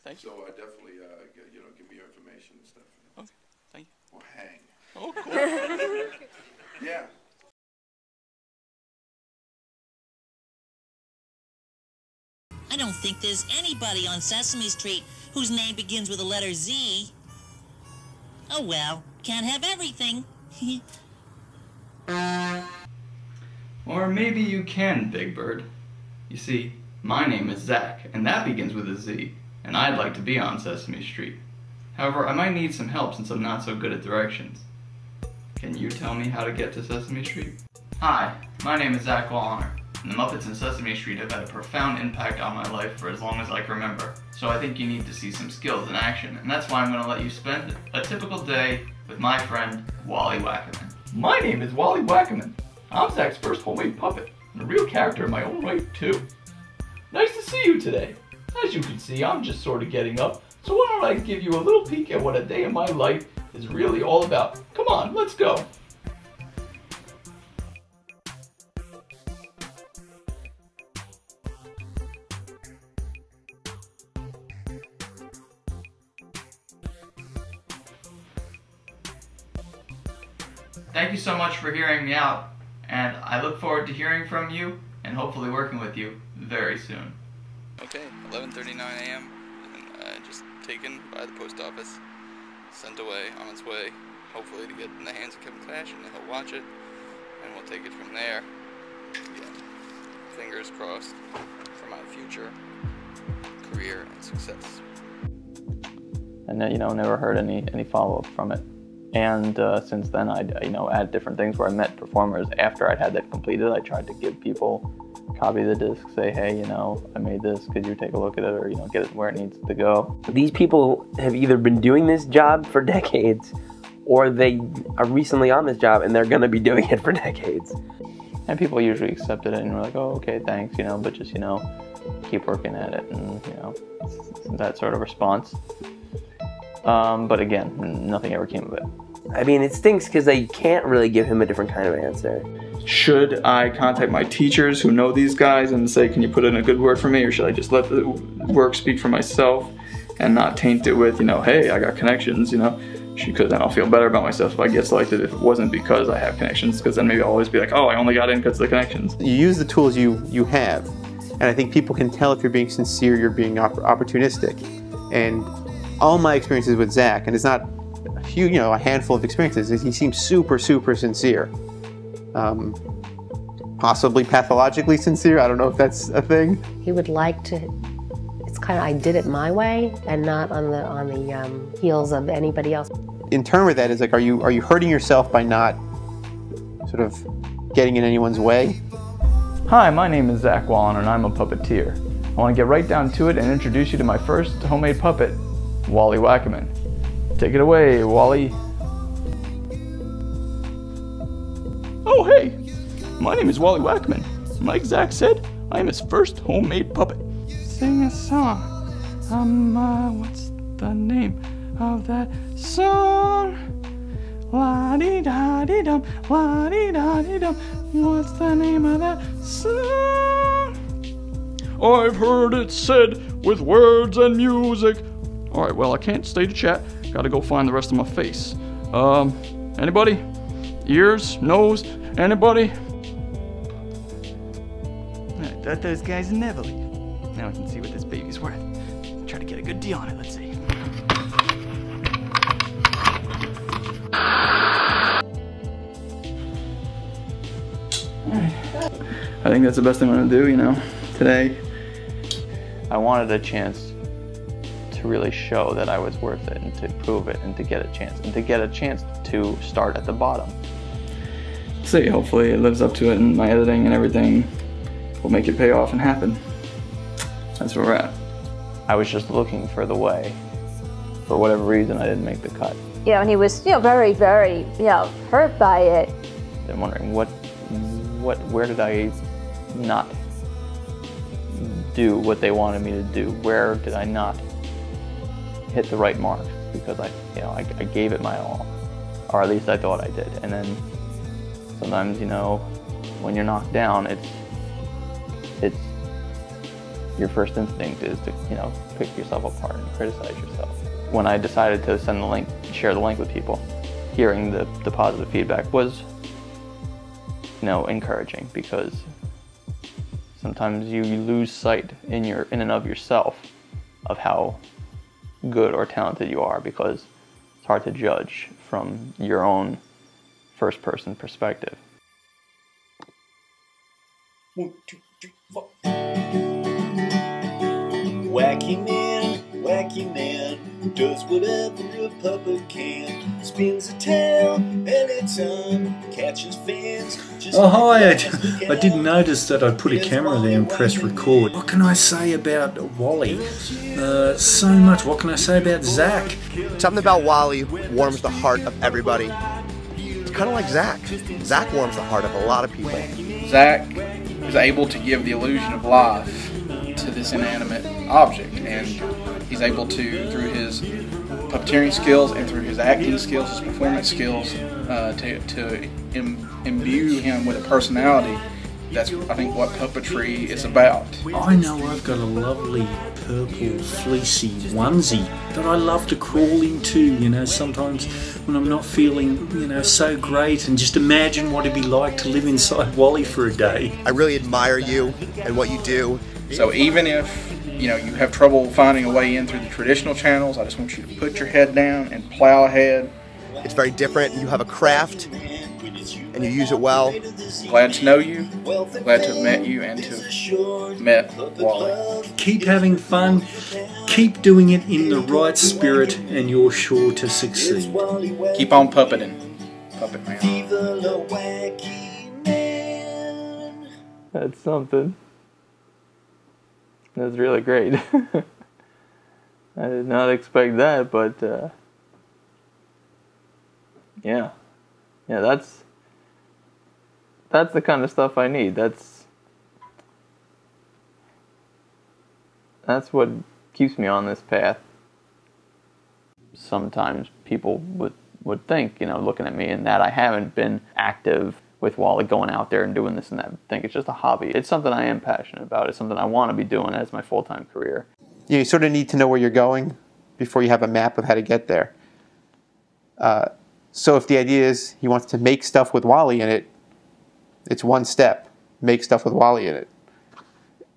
Thank you. So I definitely, uh, g- you know, give me your information and stuff. Okay. Thank you. Or hang. Oh, cool. [laughs] yeah. I don't think there's anybody on Sesame Street whose name begins with the letter Z. Oh well, can't have everything. [laughs] Or maybe you can, Big Bird. You see, my name is Zach, and that begins with a Z, and I'd like to be on Sesame Street. However, I might need some help since I'm not so good at directions. Can you tell me how to get to Sesame Street? Hi, my name is Zach Woliner, and the Muppets and Sesame Street have had a profound impact on my life for as long as I can remember. So I think you need to see some skills in action, and that's why I'm going to let you spend a typical day with my friend, Wally Wackiman. My name is Wally Wackiman. I'm Zach's first homemade puppet, and a real character in my own right, too. Nice to see you today. As you can see, I'm just sort of getting up, so why don't I give you a little peek at what a day in my life is really all about. Come on, let's go. Thank you so much for hearing me out, and I look forward to hearing from you and hopefully working with you very soon. Okay, 11:39 a.m. and uh, just taken by the post office, sent away on its way, hopefully to get in the hands of Kevin Clash and he'll watch it, and we'll take it from there. Yeah, fingers crossed for my future career and success. and then, you know never heard any any follow up from it. And uh, since then, I you know had different things where I met performers after I'd had that completed. I tried to give people copy the disc, say, hey, you know, I made this. Could you take a look at it, or you know, get it where it needs to go. these people have either been doing this job for decades or they are recently on this job and they're going to be doing it for decades And people usually accepted it and were like, oh, okay, thanks, you know, but just you know, keep working at it, and you know, that sort of response. Um, but again, nothing ever came of it. I mean, it stinks because they can't really give him a different kind of answer. Should I contact my teachers who know these guys and say, can you put in a good word for me, or should I just let the work speak for myself and not taint it with, you know, hey, I got connections, you know? Because then I'll feel better about myself if I get selected if it wasn't because I have connections, because then maybe I'll always be like, oh, I only got in because of the connections. You use the tools you you have, and I think people can tell if you're being sincere, you're being opp- opportunistic. And all my experiences with Zach, and it's not a few, you know, a handful of experiences, he seems super, super sincere. Um, possibly pathologically sincere. I don't know if that's a thing. He would like to. It's kind of I did it my way and not on the on the um, heels of anybody else. In turn with that is like, are you are you hurting yourself by not sort of getting in anyone's way? Hi, my name is Zach Woliner and I'm a puppeteer. I want to get right down to it and introduce you to my first homemade puppet, Wally Wackiman. Take it away, Wally. Oh, hey! My name is Wally Wackiman. Like Zach said, I am his first homemade puppet. Sing a song. Um, uh, what's the name of that song? La dee da dee dum, la dee da dee dum. What's the name of that song? I've heard it said with words and music. All right, well, I can't stay to chat. Gotta go find the rest of my face. Um, anybody? Ears? Nose? Anybody? I thought those guys never leave. Now I can see what this baby's worth. Try to get a good deal on it, let's see. I think that's the best thing I'm gonna do, you know, today. I wanted a chance to really show that I was worth it and to prove it and to get a chance and to get a chance to start at the bottom. See, hopefully it lives up to it and my editing and everything will make it pay off and happen. That's where we're at. I was just looking for the way. For whatever reason, I didn't make the cut. Yeah, and he was, you know, very, very, you know, hurt by it. I'm wondering what, what, where did I not do what they wanted me to do? Where did I not hit the right mark? Because I, you know, I, I gave it my all, or at least I thought I did. And then sometimes, you know, when you're knocked down, it's, it's your first instinct is to, you know, pick yourself apart and criticize yourself. When I decided to send the link, share the link with people, hearing the, the positive feedback was, you know, encouraging because sometimes you lose sight in your in and of yourself of how good or talented you are because it's hard to judge from your own first person perspective. One, two, three, four. Wacky man, wacky man, does whatever a puppet can. Spins a tale anytime, catches fans. Just Oh, hi. I, I didn't notice that I'd put a camera there and press record. What can I say about Wally? Uh, so much. What can I say about Zach? Something about Wally warms the heart of everybody. Kind of like Zach. Zach warms the heart of a lot of people. Zach is able to give the illusion of life to this inanimate object, and he's able to, through his puppeteering skills and through his acting skills, his performance skills, uh, to, to Im- imbue him with a personality. That's, I think, what puppetry is about. I know I've got a lovely purple fleecy onesie that I love to crawl into, you know, sometimes when I'm not feeling, you know, so great and just imagine what it'd be like to live inside [laughs] Wally for a day. I really admire you and what you do. So even if you know you have trouble finding a way in through the traditional channels, I just want you to put your head down and plow ahead. It's very different. You have a craft and you use it well. Glad to know you. Glad to have met you and to have met Wally. Keep having fun, keep doing it in the right spirit, and you're sure to succeed. Keep on puppeting, puppet man. That's something. That's really great. [laughs] I did not expect that, but uh, yeah, yeah, that's that's the kind of stuff I need. That's that's what keeps me on this path. Sometimes people would would think, you know, looking at me and that I haven't been active with Wally going out there and doing this and that. think it's just a hobby. It's something I am passionate about. It's something I want to be doing as my full time career. You sort of need to know where you're going before you have a map of how to get there. Uh, so if the idea is he wants to make stuff with Wally in it, it's one step. Make stuff with Wally in it.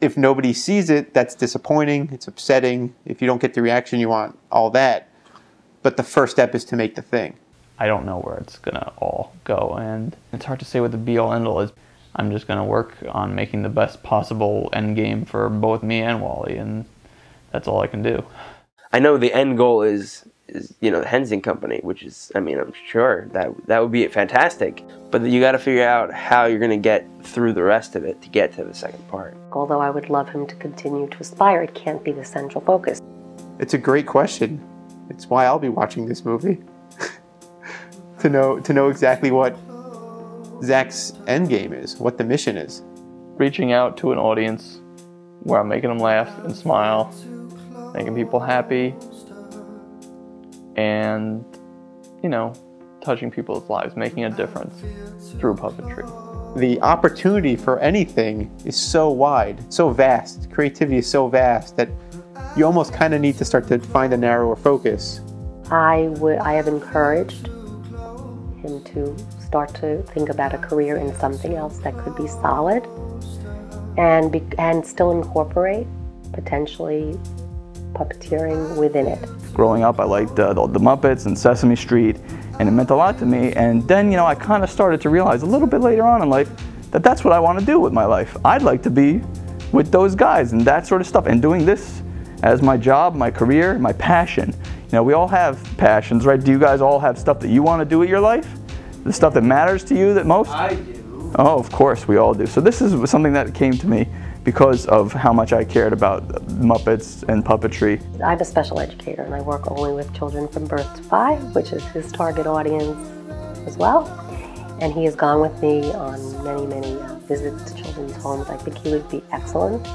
If nobody sees it, that's disappointing. It's upsetting. If you don't get the reaction you want, all that. But the first step is to make the thing. I don't know where it's gonna all go, and it's hard to say what the be all end all is. I'm just gonna work on making the best possible end game for both me and Wally, and that's all I can do. I know the end goal is is you know the Henson Company, which is I mean I'm sure that that would be fantastic, but you got to figure out how you're going to get through the rest of it to get to the second part. Although I would love him to continue to aspire, it can't be the central focus. It's a great question. It's why I'll be watching this movie. [laughs] to know to know exactly what Zach's end game is, what the mission is. Reaching out to an audience where I'm making them laugh and smile, making people happy, and you know, touching people's lives, making a difference through puppetry. The opportunity for anything is so wide, so vast. Creativity is so vast that you almost kind of need to start to find a narrower focus. I would I have encouraged him to start to think about a career in something else that could be solid and be, and still incorporate potentially puppeteering within it. Growing up, I liked uh, the, the Muppets and Sesame Street, and it meant a lot to me. And then, you know, I kind of started to realize a little bit later on in life that that's what I want to do with my life. I'd like to be with those guys and that sort of stuff, and doing this as my job, my career, my passion. You know, we all have passions, right? Do you guys all have stuff that you want to do with your life? The stuff that matters to you that most? I do. Oh, of course, we all do. So this is something that came to me because of how much I cared about Muppets and puppetry. I'm a special educator and I work only with children from birth to five, which is his target audience as well. And he has gone with me on many, many uh, visits to children's homes. I think he would be excellent.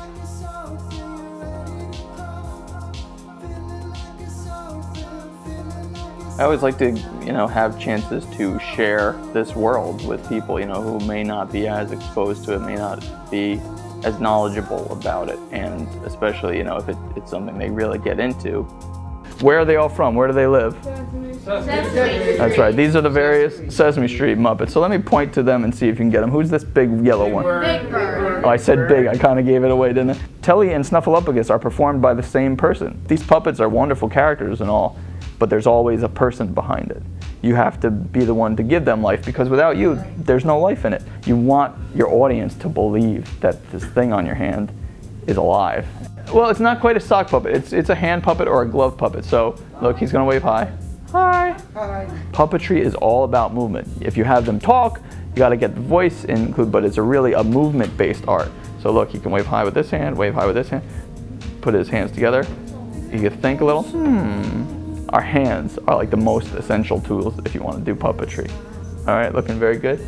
I always like to, you know, have chances to share this world with people, you know, who may not be as exposed to it, may not be as knowledgeable about it, and especially, you know, if it, it's something they really get into. Where are they all from? Where do they live? That's right. These are the various Sesame Street Muppets. So let me point to them and see if you can get them. Who's this big yellow one? Big Bird. Oh, I said big. I kind of gave it away, didn't I? Telly and Snuffleupagus are performed by the same person. These puppets are wonderful characters and all, but there's always a person behind it. You have to be the one to give them life because without you, there's no life in it. You want your audience to believe that this thing on your hand is alive. Well, it's not quite a sock puppet. It's, it's a hand puppet or a glove puppet. So look, he's gonna wave hi. Hi. Hi. Puppetry is all about movement. If you have them talk, you got to get the voice included, but it's a really a movement-based art. So look, he can wave high with this hand, wave high with this hand, put his hands together. You can think a little. Hmm. Our hands are like the most essential tools if you want to do puppetry. All right, looking very good.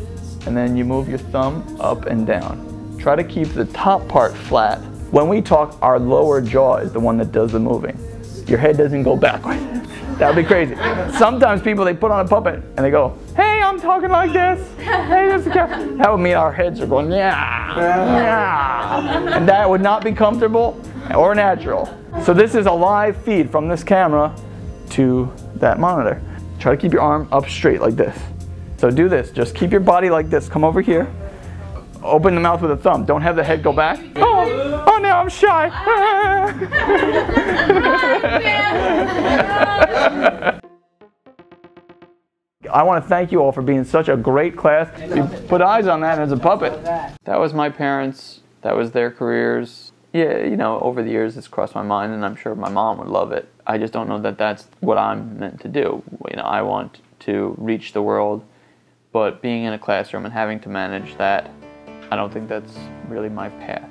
And then you move your thumb up and down. Try to keep the top part flat. When we talk, our lower jaw is the one that does the moving. Your head doesn't go backwards. [laughs] That would be crazy. Sometimes people, they put on a puppet and they go, hey, I'm talking like this. Hey, this is That would mean our heads are going, yeah, yeah. And that would not be comfortable or natural. So this is a live feed from this camera to that monitor. Try to keep your arm up straight like this. So do this, just keep your body like this. Come over here. Open the mouth with a thumb. Don't have the head go back. Oh, oh now I'm shy. [laughs] I want to thank you all for being such a great class. You put eyes on that as a puppet. That was my parents. That was their careers. Yeah, you know, over the years it's crossed my mind, and I'm sure my mom would love it. I just don't know that that's what I'm meant to do. You know, I want to reach the world, but being in a classroom and having to manage that, I don't think that's really my path.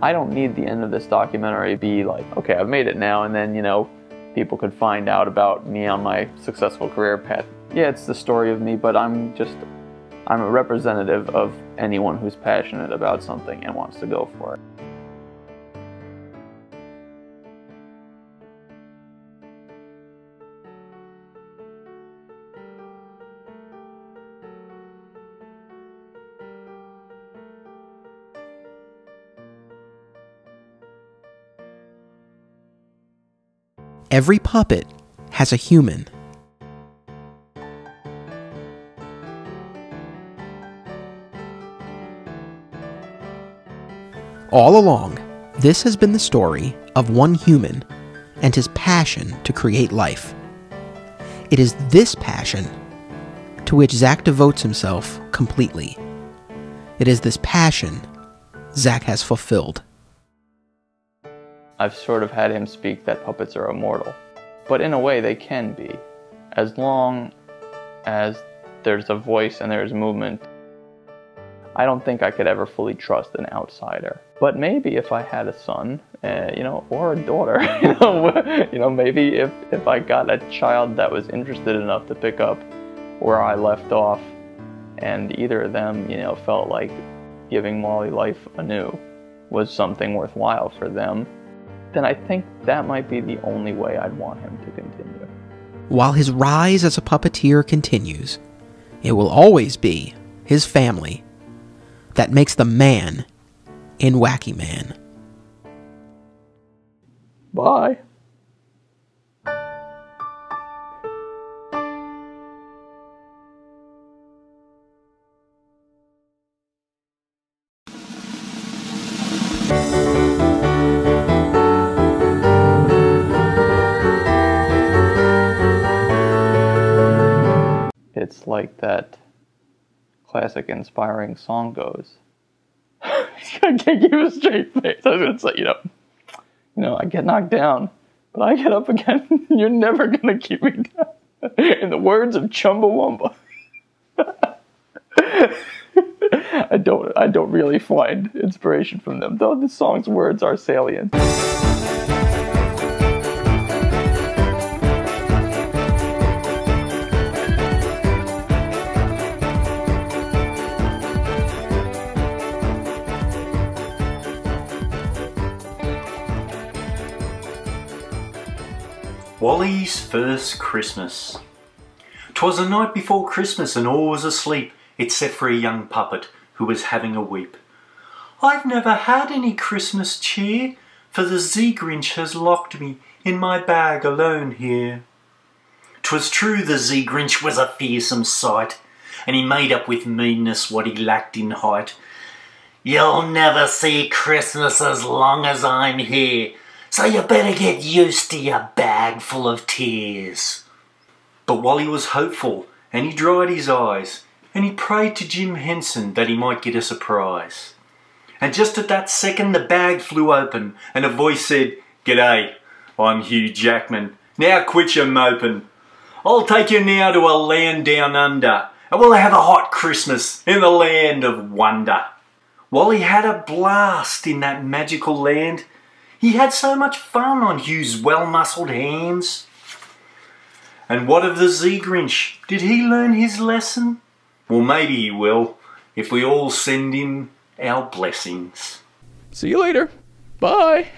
I don't need the end of this documentary to be like, okay, I've made it now, and then, you know, people could find out about me on my successful career path. Yeah, it's the story of me, but I'm just, I'm a representative of anyone who's passionate about something and wants to go for it. Every puppet has a human. All along, this has been the story of one human and his passion to create life. It is this passion to which Zach devotes himself completely. It is this passion Zach has fulfilled. I've sort of had him speak that puppets are immortal. But in a way, they can be. As long as there's a voice and there's movement, I don't think I could ever fully trust an outsider. But maybe if I had a son, uh, you know, or a daughter, [laughs] you know, [laughs] you know, maybe if, if I got a child that was interested enough to pick up where I left off, and either of them, you know, felt like giving Wally life anew was something worthwhile for them, then I think that might be the only way I'd want him to continue. While his rise as a puppeteer continues, it will always be his family that makes the man in Wacky Man. Bye. It's like that classic inspiring song goes. [laughs] I can't give a straight face. I was gonna say, you know, you know, I get knocked down, but I get up again. [laughs] You're never gonna keep me down. [laughs] In the words of Chumbawamba. I don't I don't really find inspiration from them, though the song's words are salient. Wally's first Christmas. 'Twas the night before Christmas and all was asleep, except for a young puppet who was having a weep. I've never had any Christmas cheer, for the Z-Grinch has locked me in my bag alone here. 'Twas true the Z-Grinch was a fearsome sight, and he made up with meanness what he lacked in height. You'll never see Christmas as long as I'm here, so you better get used to your bag full of tears. But Wally was hopeful, and he dried his eyes, and he prayed to Jim Henson that he might get a surprise. And just at that second the bag flew open, and a voice said, G'day, I'm Hugh Jackman. Now quit your moping. I'll take you now to a land down under, and we'll have a hot Christmas in the land of wonder. Wally had a blast in that magical land. He had so much fun on Hugh's well-muscled hands. And what of the Z-Grinch? Did he learn his lesson? Well, maybe he will, if we all send him our blessings. See you later. Bye.